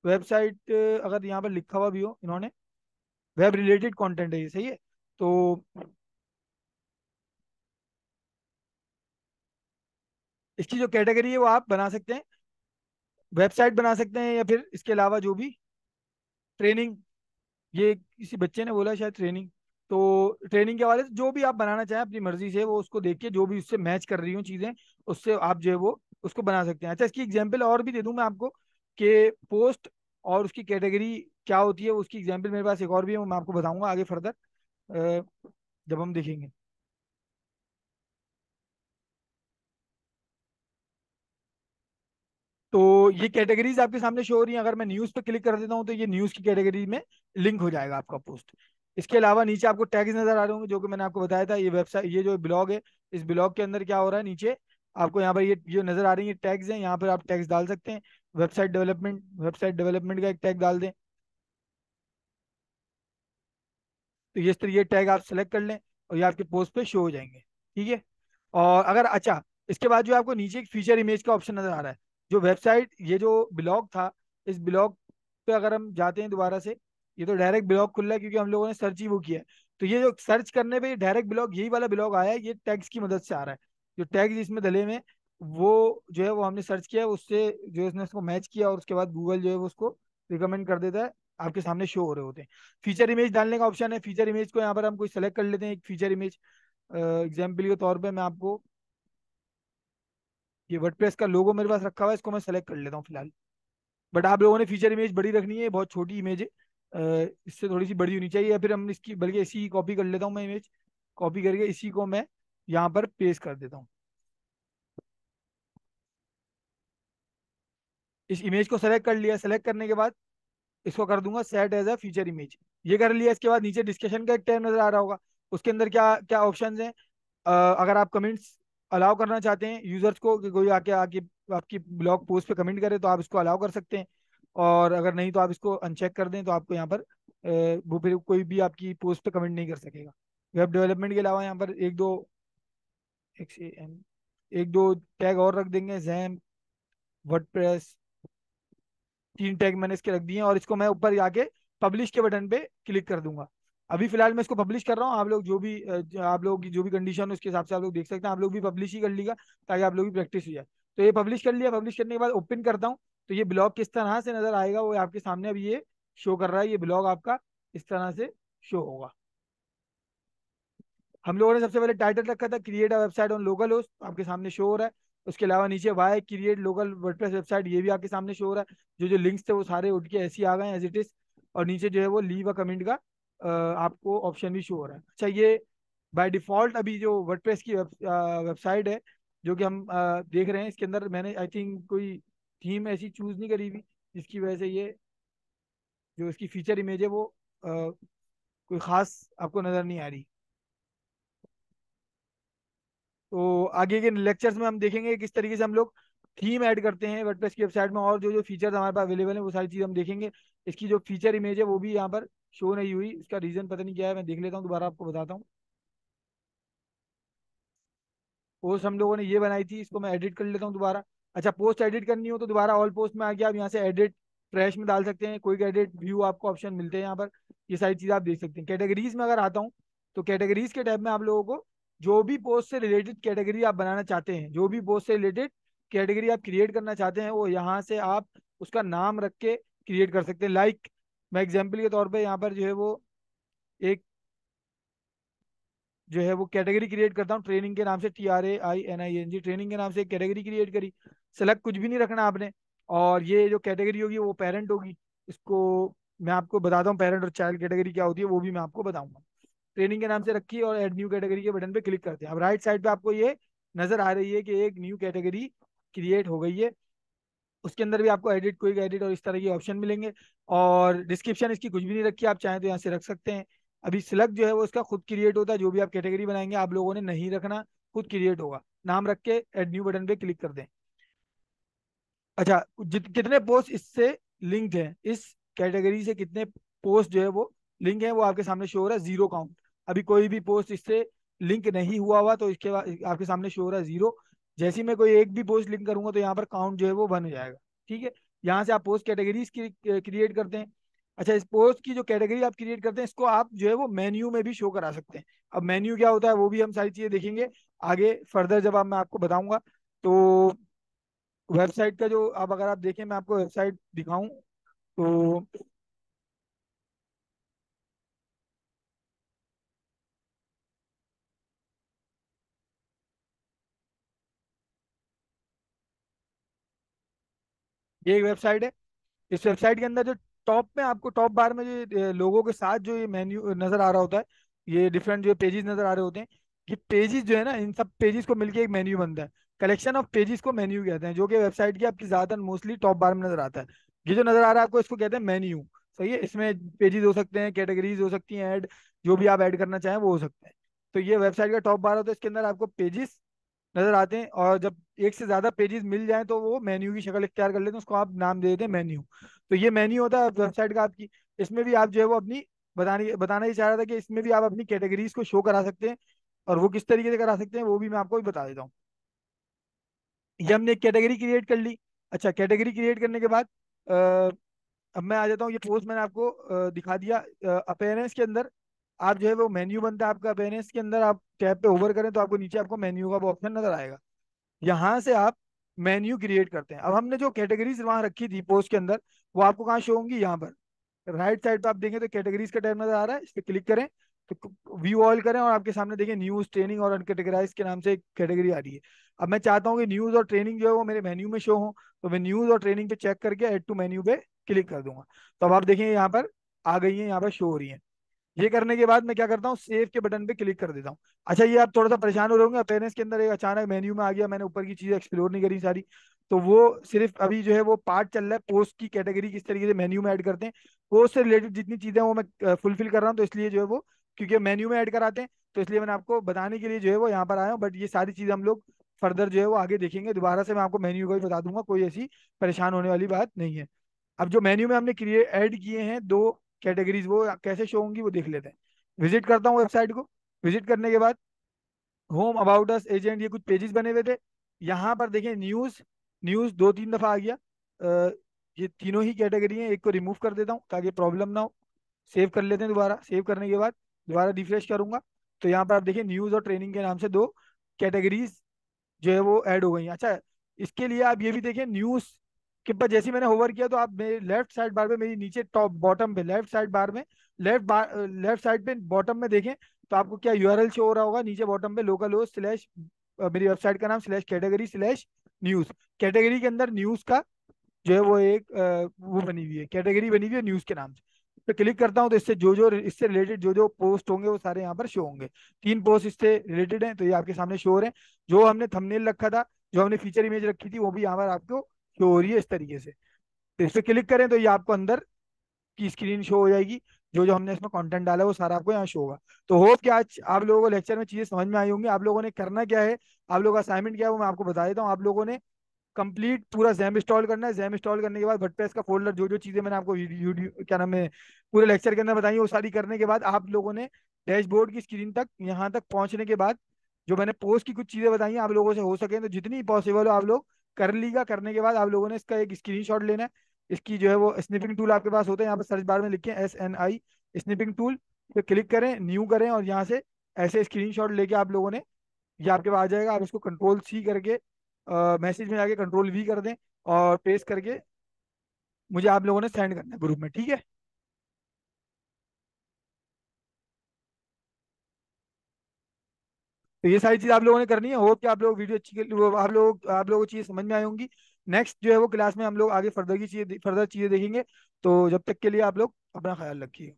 वेबसाइट अगर यहाँ पर लिखा हुआ भी हो इन्होंने वेब रिलेटेड कंटेंट है ये सही है? तो इसकी जो कैटेगरी है वो आप बना सकते हैं। वेबसाइट बना सकते हैं या फिर इसके अलावा जो भी। ट्रेनिंग ये किसी बच्चे ने बोला शायद ट्रेनिंग तो ट्रेनिंग के हवाले से जो भी आप बनाना चाहें, अपनी मर्ज़ी से वो उसको देख के जो भी उससे मैच कर रही हूँ चीज़ें, उससे आप जो है वो उसको बना सकते हैं। अच्छा इसकी एग्ज़ाम्पल और भी दे दूँ मैं आपको कि पोस्ट और उसकी कैटेगरी क्या होती है, उसकी एग्ज़ाम्पल मेरे पास एक और भी है मैं आपको बताऊँगा आगे फर्दर जब हम देखेंगे। तो ये कैटेगरीज आपके सामने शो हो रही है। अगर मैं न्यूज़ पे क्लिक कर देता हूँ तो ये न्यूज़ की कैटेगरी में लिंक हो जाएगा आपका पोस्ट इसके अलावा नीचे आपको टैग्स नज़र आ रहे होंगे, जो कि मैंने आपको बताया था, ये वेबसाइट ये जो ब्लॉग है, इस ब्लॉग के अंदर क्या हो रहा है, नीचे आपको यहाँ पर ये जो नज़र आ रही है टैग्स हैं, यहाँ पर आप टैग्स डाल सकते हैं। वेबसाइट डेवलपमेंट वेबसाइट डेवलपमेंट का एक टैग डाल दें। तो ये ये टैग आप सेलेक्ट कर लें और ये आपके पोस्ट पे शो हो जाएँगे, ठीक है? और अगर अच्छा इसके बाद जो आपको नीचे एक फीचर इमेज का ऑप्शन नज़र आ रहा है जो वेबसाइट ये जो ब्लॉग था, इस ब्लॉग पे अगर हम जाते हैं दोबारा से, ये तो डायरेक्ट ब्लॉग खुल रहा है क्योंकि हम लोगों ने सर्च ही वो किया है। तो ये जो सर्च करने पे डायरेक्ट ब्लॉग यही वाला ब्लॉग आया है, ये टैग्स की मदद से आ रहा है। जो टैग्स इसमें डले में वो जो है वो हमने सर्च किया उससे जो इसने उसको मैच किया और उसके बाद गूगल जो है वो उसको रिकमेंड कर देता है, आपके सामने शो हो रहे होते हैं। फीचर इमेज डालने का ऑप्शन है। फीचर इमेज को यहाँ पर हम कोई सेलेक्ट कर लेते हैं, एक फीचर इमेज एग्ज़ाम्पल के तौर पर मैं आपको ये वर्डप्रेस का लोगो मेरे पास रखा हुआ है, इसको मैं सेलेक्ट कर लेता हूँ फ़िलहाल। बट आप लोगों ने फीचर इमेज बड़ी रखनी है बहुत छोटी इमेज है। इससे थोड़ी सी बड़ी होनी चाहिए या फिर हम इसकी, बल्कि इसी की कॉपी कर लेता हूँ मैं इमेज कॉपी करके इसी को मैं यहाँ पर पेस्ट कर देता हूँ। इस इमेज को सेलेक्ट कर लिया। सेलेक्ट करने के बाद इसको कर दूँगा set as a feature image ये कर लिया, इसके बाद नीचे डिस्कशन का एक टैब नज़र आ रहा होगा। उसके अंदर क्या क्या ऑप्शन है? अगर आप कमेंट्स अलाउ करना चाहते हैं यूज़र्स को कि कोई आके आके आपकी ब्लॉग पोस्ट पे कमेंट करे तो आप इसको अलाउ कर सकते हैं। और अगर नहीं तो आप इसको अनचेक कर दें तो आपको यहाँ पर वो फिर कोई भी आपकी पोस्ट पे कमेंट नहीं कर सकेगा। वेब डेवलपमेंट के अलावा यहाँ पर एक दो एक, एक दो टैग और रख देंगे जैम वर्डप्रेस तीन टैग मैंने इसके रख दिए और इसको मैं ऊपर जाके पब्लिश के बटन पे क्लिक कर दूँगा। अभी फ़िलहाल मैं इसको पब्लिश कर रहा हूँ। आप लोग जो भी आप लोग की जो भी कंडीशन है उसके हिसाब से आप लोग देख सकते हैं। आप लोग भी पब्लिश ही कर लीगा ताकि आप लोग भी प्रैक्टिस हो जाए। तो ये पब्लिश कर लिया। पब्लिश करने के बाद ओपन करता हूँ। तो ये ब्लॉग किस तरह से नज़र आएगा वो आपके सामने अभी ये शो कर रहा है। ये ब्लॉग आपका इस तरह से शो होगा। हम लोगों ने सबसे पहले टाइटल रखा था create a website on local host आपके सामने शो हो रहा है। उसके अलावा नीचे why create local WordPress website ये भी आपके सामने शो हो रहा है। जो जो लिंक्स थे वो सारे उठ के ऐसे आ गए एज इट इज़ और नीचे जो है वो लीव अ कमेंट का आपको ऑप्शन भी शो हो रहा है। अच्छा ये बाय डिफ़ॉल्ट अभी जो वर्डप्रेस की वेबसाइट है, जो कि हम देख रहे हैं, इसके अंदर मैंने आई थिंक कोई थीम ऐसी चूज़ नहीं करी हुई, जिसकी वजह से ये, जो इसकी फीचर इमेज है वो कोई खास आपको नज़र नहीं आ रही। तो आगे के लेक्चर्स में हम देखेंगे किस तरीके से हम लोग थीम ऐड करते हैं वर्डप्रेस की वेबसाइट में और जो जो फीचर्स हमारे पास अवेलेबल है, वो सारी चीज़ हम देखेंगे। इसकी जो फीचर इमेज है, वो भी यहाँ पर शो नहीं हुई। इसका रीज़न पता नहीं क्या है, मैं देख लेता हूँ, दोबारा आपको बताता हूँ। पोस्ट हम लोगों ने ये बनाई थी, इसको मैं एडिट कर लेता हूँ दोबारा। अच्छा पोस्ट एडिट करनी हो तो दोबारा ऑल पोस्ट में आके आप यहाँ से एडिट फ्रेश में डाल सकते हैं। कोई एडिट व्यू आपको ऑप्शन मिलते हैं यहाँ पर। ये सारी चीज़ आप देख सकते हैं। कैटेगरीज में अगर आता हूँ तो कैटेगरीज के टैब में आप लोगों को जो भी पोस्ट से रिलेटेड कैटेगरी आप बनाना चाहते हैं, जो भी पोस्ट से रिलेटेड कैटेगरी आप क्रिएट करना चाहते हैं, वो यहाँ से आप उसका नाम रख के क्रिएट कर सकते हैं। लाइक मैं एग्ज़ाम्पल के तौर पे यहाँ पर जो है वो एक जो है वो कैटेगरी क्रिएट करता हूँ, ट्रेनिंग के नाम से T R A I N I N G training के नाम से कैटेगरी क्रिएट करी। सेलेक्ट कुछ भी नहीं रखना आपने, और ये जो कैटेगरी होगी वो पेरेंट होगी। इसको मैं आपको बताता हूँ, पेरेंट और चाइल्ड कैटेगरी क्या होती है, वो भी मैं आपको बताऊँगा। ट्रेनिंग के नाम से रखी और एड न्यू कैटेगरी के बटन पे क्लिक करते हैं अब राइट साइड पे आपको ये नज़र आ रही है कि एक न्यू कैटेगरी क्रिएट हो गई है। उसके अंदर भी आपको एडिट कोई एडिट और इस तरह के ऑप्शन मिलेंगे। और डिस्क्रिप्शन इसकी कुछ भी नहीं रखी, आप चाहें तो यहाँ से रख सकते हैं। अभी सिलेक्ट जो है वो इसका खुद क्रिएट होता है, जो भी आप कैटेगरी बनाएँगे, आप लोगों ने नहीं रखना, खुद क्रिएट होगा। नाम रख के एड न्यू बटन पे क्लिक कर दें। अच्छा कितने पोस्ट इससे लिंक्ड है? इस कैटेगरी से कितने पोस्ट जो है वो लिंक है, वो आपके सामने शो हो रहा है ज़ीरो काउंट अभी कोई भी पोस्ट इससे लिंक नहीं हुआ हुआ तो इसके आपके सामने शो हो रहा है ज़ीरो जैसे मैं कोई एक भी पोस्ट लिंक करूँगा तो यहाँ पर काउंट जो है वो बन जाएगा। ठीक है? यहाँ से आप पोस्ट कैटेगरीज क्रिएट करते हैं। अच्छा इस पोस्ट की जो कैटेगरी आप क्रिएट करते हैं, इसको आप जो है वो मेन्यू में भी शो करा सकते हैं। अब मेन्यू क्या होता है, वो भी हम सारी चीज़ें देखेंगे। आगे फर्दर जब आप, मैं आपको बताऊँगा तो वेबसाइट का जो आप, अगर आप देखें, मैं आपको वेबसाइट दिखाऊँ तो ये एक वेबसाइट है। इस वेबसाइट के अंदर जो टॉप में आपको, टॉप बार में जो लोगों के साथ जो ये मेन्यू नज़र आ रहा होता है, ये डिफरेंट जो पेजेस नज़र आ रहे होते हैं, ये पेजेस जो है ना, इन सब पेजेस को मिलकर एक मेन्यू बनता है। कलेक्शन ऑफ़ पेजेस को मेन्यू कहते हैं, जो कि वेबसाइट की आपकी ज़्यादातर मोस्टली टॉप बार में नज़र आता है। ये जो नज़र आ रहा है आपको, इसको कहते हैं मेन्यू। सही है? इसमें पेजेस हो सकते हैं, कैटेगरीज हो सकती हैं, ऐड, जो भी आप ऐड करना चाहें वो हो सकते हैं। तो ये वेबसाइट का टॉप बार होता है, इसके अंदर आपको पेजेस नज़र आते हैं और जब एक से ज़्यादा पेजेस मिल जाए तो वो मेन्यू की शक्ल इख्तियार कर लेते हैं, उसको आप नाम दे देते हैं मेन्यू तो ये मेन्यू होता है वेबसाइट का आपकी. इसमें भी आप जो है वो अपनी बताने बताना ही चाह रहा था कि इसमें भी आप अपनी कैटेगरीज को शो करा सकते हैं और वो किस तरीके से करा सकते हैं वो भी मैं आपको भी बता देता हूँ. ये हमने एक कैटेगरी क्रिएट कर ली. अच्छा कैटेगरी क्रिएट करने के बाद अब मैं आ जाता हूँ. ये पोस्ट मैंने आपको दिखा दिया अपेयरेंस के अंदर आप जो है वो मेन्यू बनता है आपका अपेयरेंस के अंदर, आप टैब पे ओवर करें तो आपको नीचे आपको मेन्यू का ऑप्शन नज़र आएगा। यहाँ से आप मेन्यू क्रिएट करते हैं। अब हमने जो कैटेगरीज वहाँ रखी थी पोस्ट के अंदर, वो आपको कहाँ शो होंगी? यहाँ पर। राइट साइड पर आप देखें तो कैटेगरीज का टैब नज़र आ रहा है, इस पर क्लिक करें तो व्यू ऑल करें और आपके सामने देखें न्यूज़ ट्रेनिंग और अनकेटेगराइज के नाम से एक कैटेगरी आ रही है। अब मैं चाहता हूँ कि न्यूज़ और ट्रेनिंग जो है वो मेरे मेन्यू में शो हो तो मैं न्यूज़ और ट्रेनिंग पे चेक करके एड टू मेन्यू पे क्लिक कर दूँगा। तो अब आप देखें यहाँ पर आ गई है, यहाँ पर शो हो रही है। ये करने के बाद मैं क्या करता हूँ सेव के बटन पे क्लिक कर देता हूँ। अच्छा ये आप थोड़ा सा परेशान हो रहे होंगे अपेयरेंस के अंदर एक अचानक मेन्यू में आ गया, मैंने ऊपर की चीज़ें एक्सप्लोर नहीं करी सारी। तो वो सिर्फ़ अभी जो है वो पार्ट चल रहा है पोस्ट की कैटेगरी किस तरीके से मेन्यू में ऐड करते हैं। पोस्ट से रिलेटेड जितनी चीज़ें वो मैं फुलफिल कर रहा हूँ तो इसलिए जो है वो, क्योंकि मेन्यू में ऐड कराते हैं तो इसलिए मैंने आपको बताने के लिए जो है वो यहाँ पर आया हूँ। बट ये सारी चीज़ें हम लोग फर्दर जो है वो आगे देखेंगे। दोबारा से मैं आपको मेन्यू का भी बता दूँगा, कोई ऐसी परेशान होने वाली बात नहीं है। अब जो मेन्यू में हमने क्रिएट ऐड किए हैं, दो कैटेगरीज वो कैसे शो होंगी वो देख लेते हैं। विज़िट करता हूँ वेबसाइट को। विज़िट करने के बाद होम अबाउट अस एजेंट ये कुछ पेजेस बने हुए थे। यहाँ पर देखें न्यूज़ न्यूज़ दो तीन दफ़ा आ गया। आ, ये तीनों ही कैटेगरी हैं। एक को रिमूव कर देता हूँ ताकि प्रॉब्लम ना हो। सेव कर लेते हैं दोबारा। सेव करने के बाद दोबारा रिफ्रेश करूँगा। तो यहाँ पर आप देखिए न्यूज़ और ट्रेनिंग के नाम से दो कैटेगरीज जो है वो ऐड हो गई अच्छा इसके लिए आप ये भी देखें न्यूज़ कि पर जैसे मैंने होवर किया तो आप मेरे लेफ़्ट साइड बार में मेरी नीचे टॉप बॉटम पे लेफ़्ट साइड बार में लेफ़्ट बार लेफ़्ट साइड पे बॉटम में देखें तो आपको क्या यूआरएल शो हो रहा होगा, नीचे बॉटम पे लोकल हो स्लैश मेरी वेबसाइट का नाम slash category slash news category के अंदर न्यूज़ का जो है वो एक वो बनी हुई है कैटेगरी बनी हुई है न्यूज़ के नाम से। तो क्लिक करता हूँ तो इससे जो जो इससे रिलेटेड जो जो पोस्ट होंगे वो सारे यहाँ पर शो होंगे। तीन पोस्ट इससे रिलेटेड हैं तो ये आपके सामने शो हो रहे हैं। जो हमने थंबनेल रखा था, जो हमने फीचर इमेज रखी थी, वो भी यहाँ पर आपको शो हो रही है इस तरीके से। तो इस पर क्लिक करें तो ये आपको अंदर की स्क्रीन शो हो जाएगी। जो जो हमने इसमें कंटेंट डाला है, वो सारा आपको यहाँ शो होगा। तो होप कि आज आप लोगों को लेक्चर में चीज़ें समझ में आई होंगी। आप लोगों ने करना क्या है, आप लोगों का असाइनमेंट क्या है, वो मैं आपको बता देता हूँ। आप लोगों ने कंप्लीट पूरा जैम इंस्टॉल करना है। जैम इंस्टॉल करने के बाद वर्डप्रेस का फोल्डर जो जो चीज़ें मैंने आपको क्या नाम है, पूरे लेक्चर के अंदर बताई, वो सारी करने के बाद आप लोगों ने डैशबोर्ड की स्क्रीन तक, यहाँ तक पहुँचने के बाद जो मैंने पोस्ट की कुछ चीज़ें बताई आप लोगों से हो सके तो जितनी पॉसिबल हो आप लोग कर लीगा करने के बाद आप लोगों ने इसका एक स्क्रीन लेना है। इसकी जो है वो स्निपिंग टूल आपके पास होता है। यहाँ पर सर्च बार में लिखे S N I snipping tool पे क्लिक करें न्यू करें और यहाँ से ऐसे स्क्रीनशॉट लेके आप लोगों ने, ये आपके पास आ जाएगा। आप इसको कंट्रोल सी करके मैसेज में जाके कंट्रोल वी कर दें और पेस्ट करके मुझे आप लोगों ने सेंड करना है ग्रुप में, ठीक है? तो ये सारी चीज़ आप लोगों ने करनी है। होप कि आप लोग वीडियो अच्छी आप लोग, आप लोगों को चीज़ें समझ में आई होंगी। नेक्स्ट जो है वो क्लास में हम लोग आगे फर्दर की चीज़ें फर्दर चीज़ें देखेंगे। तो जब तक के लिए आप लोग अपना ख्याल रखिए।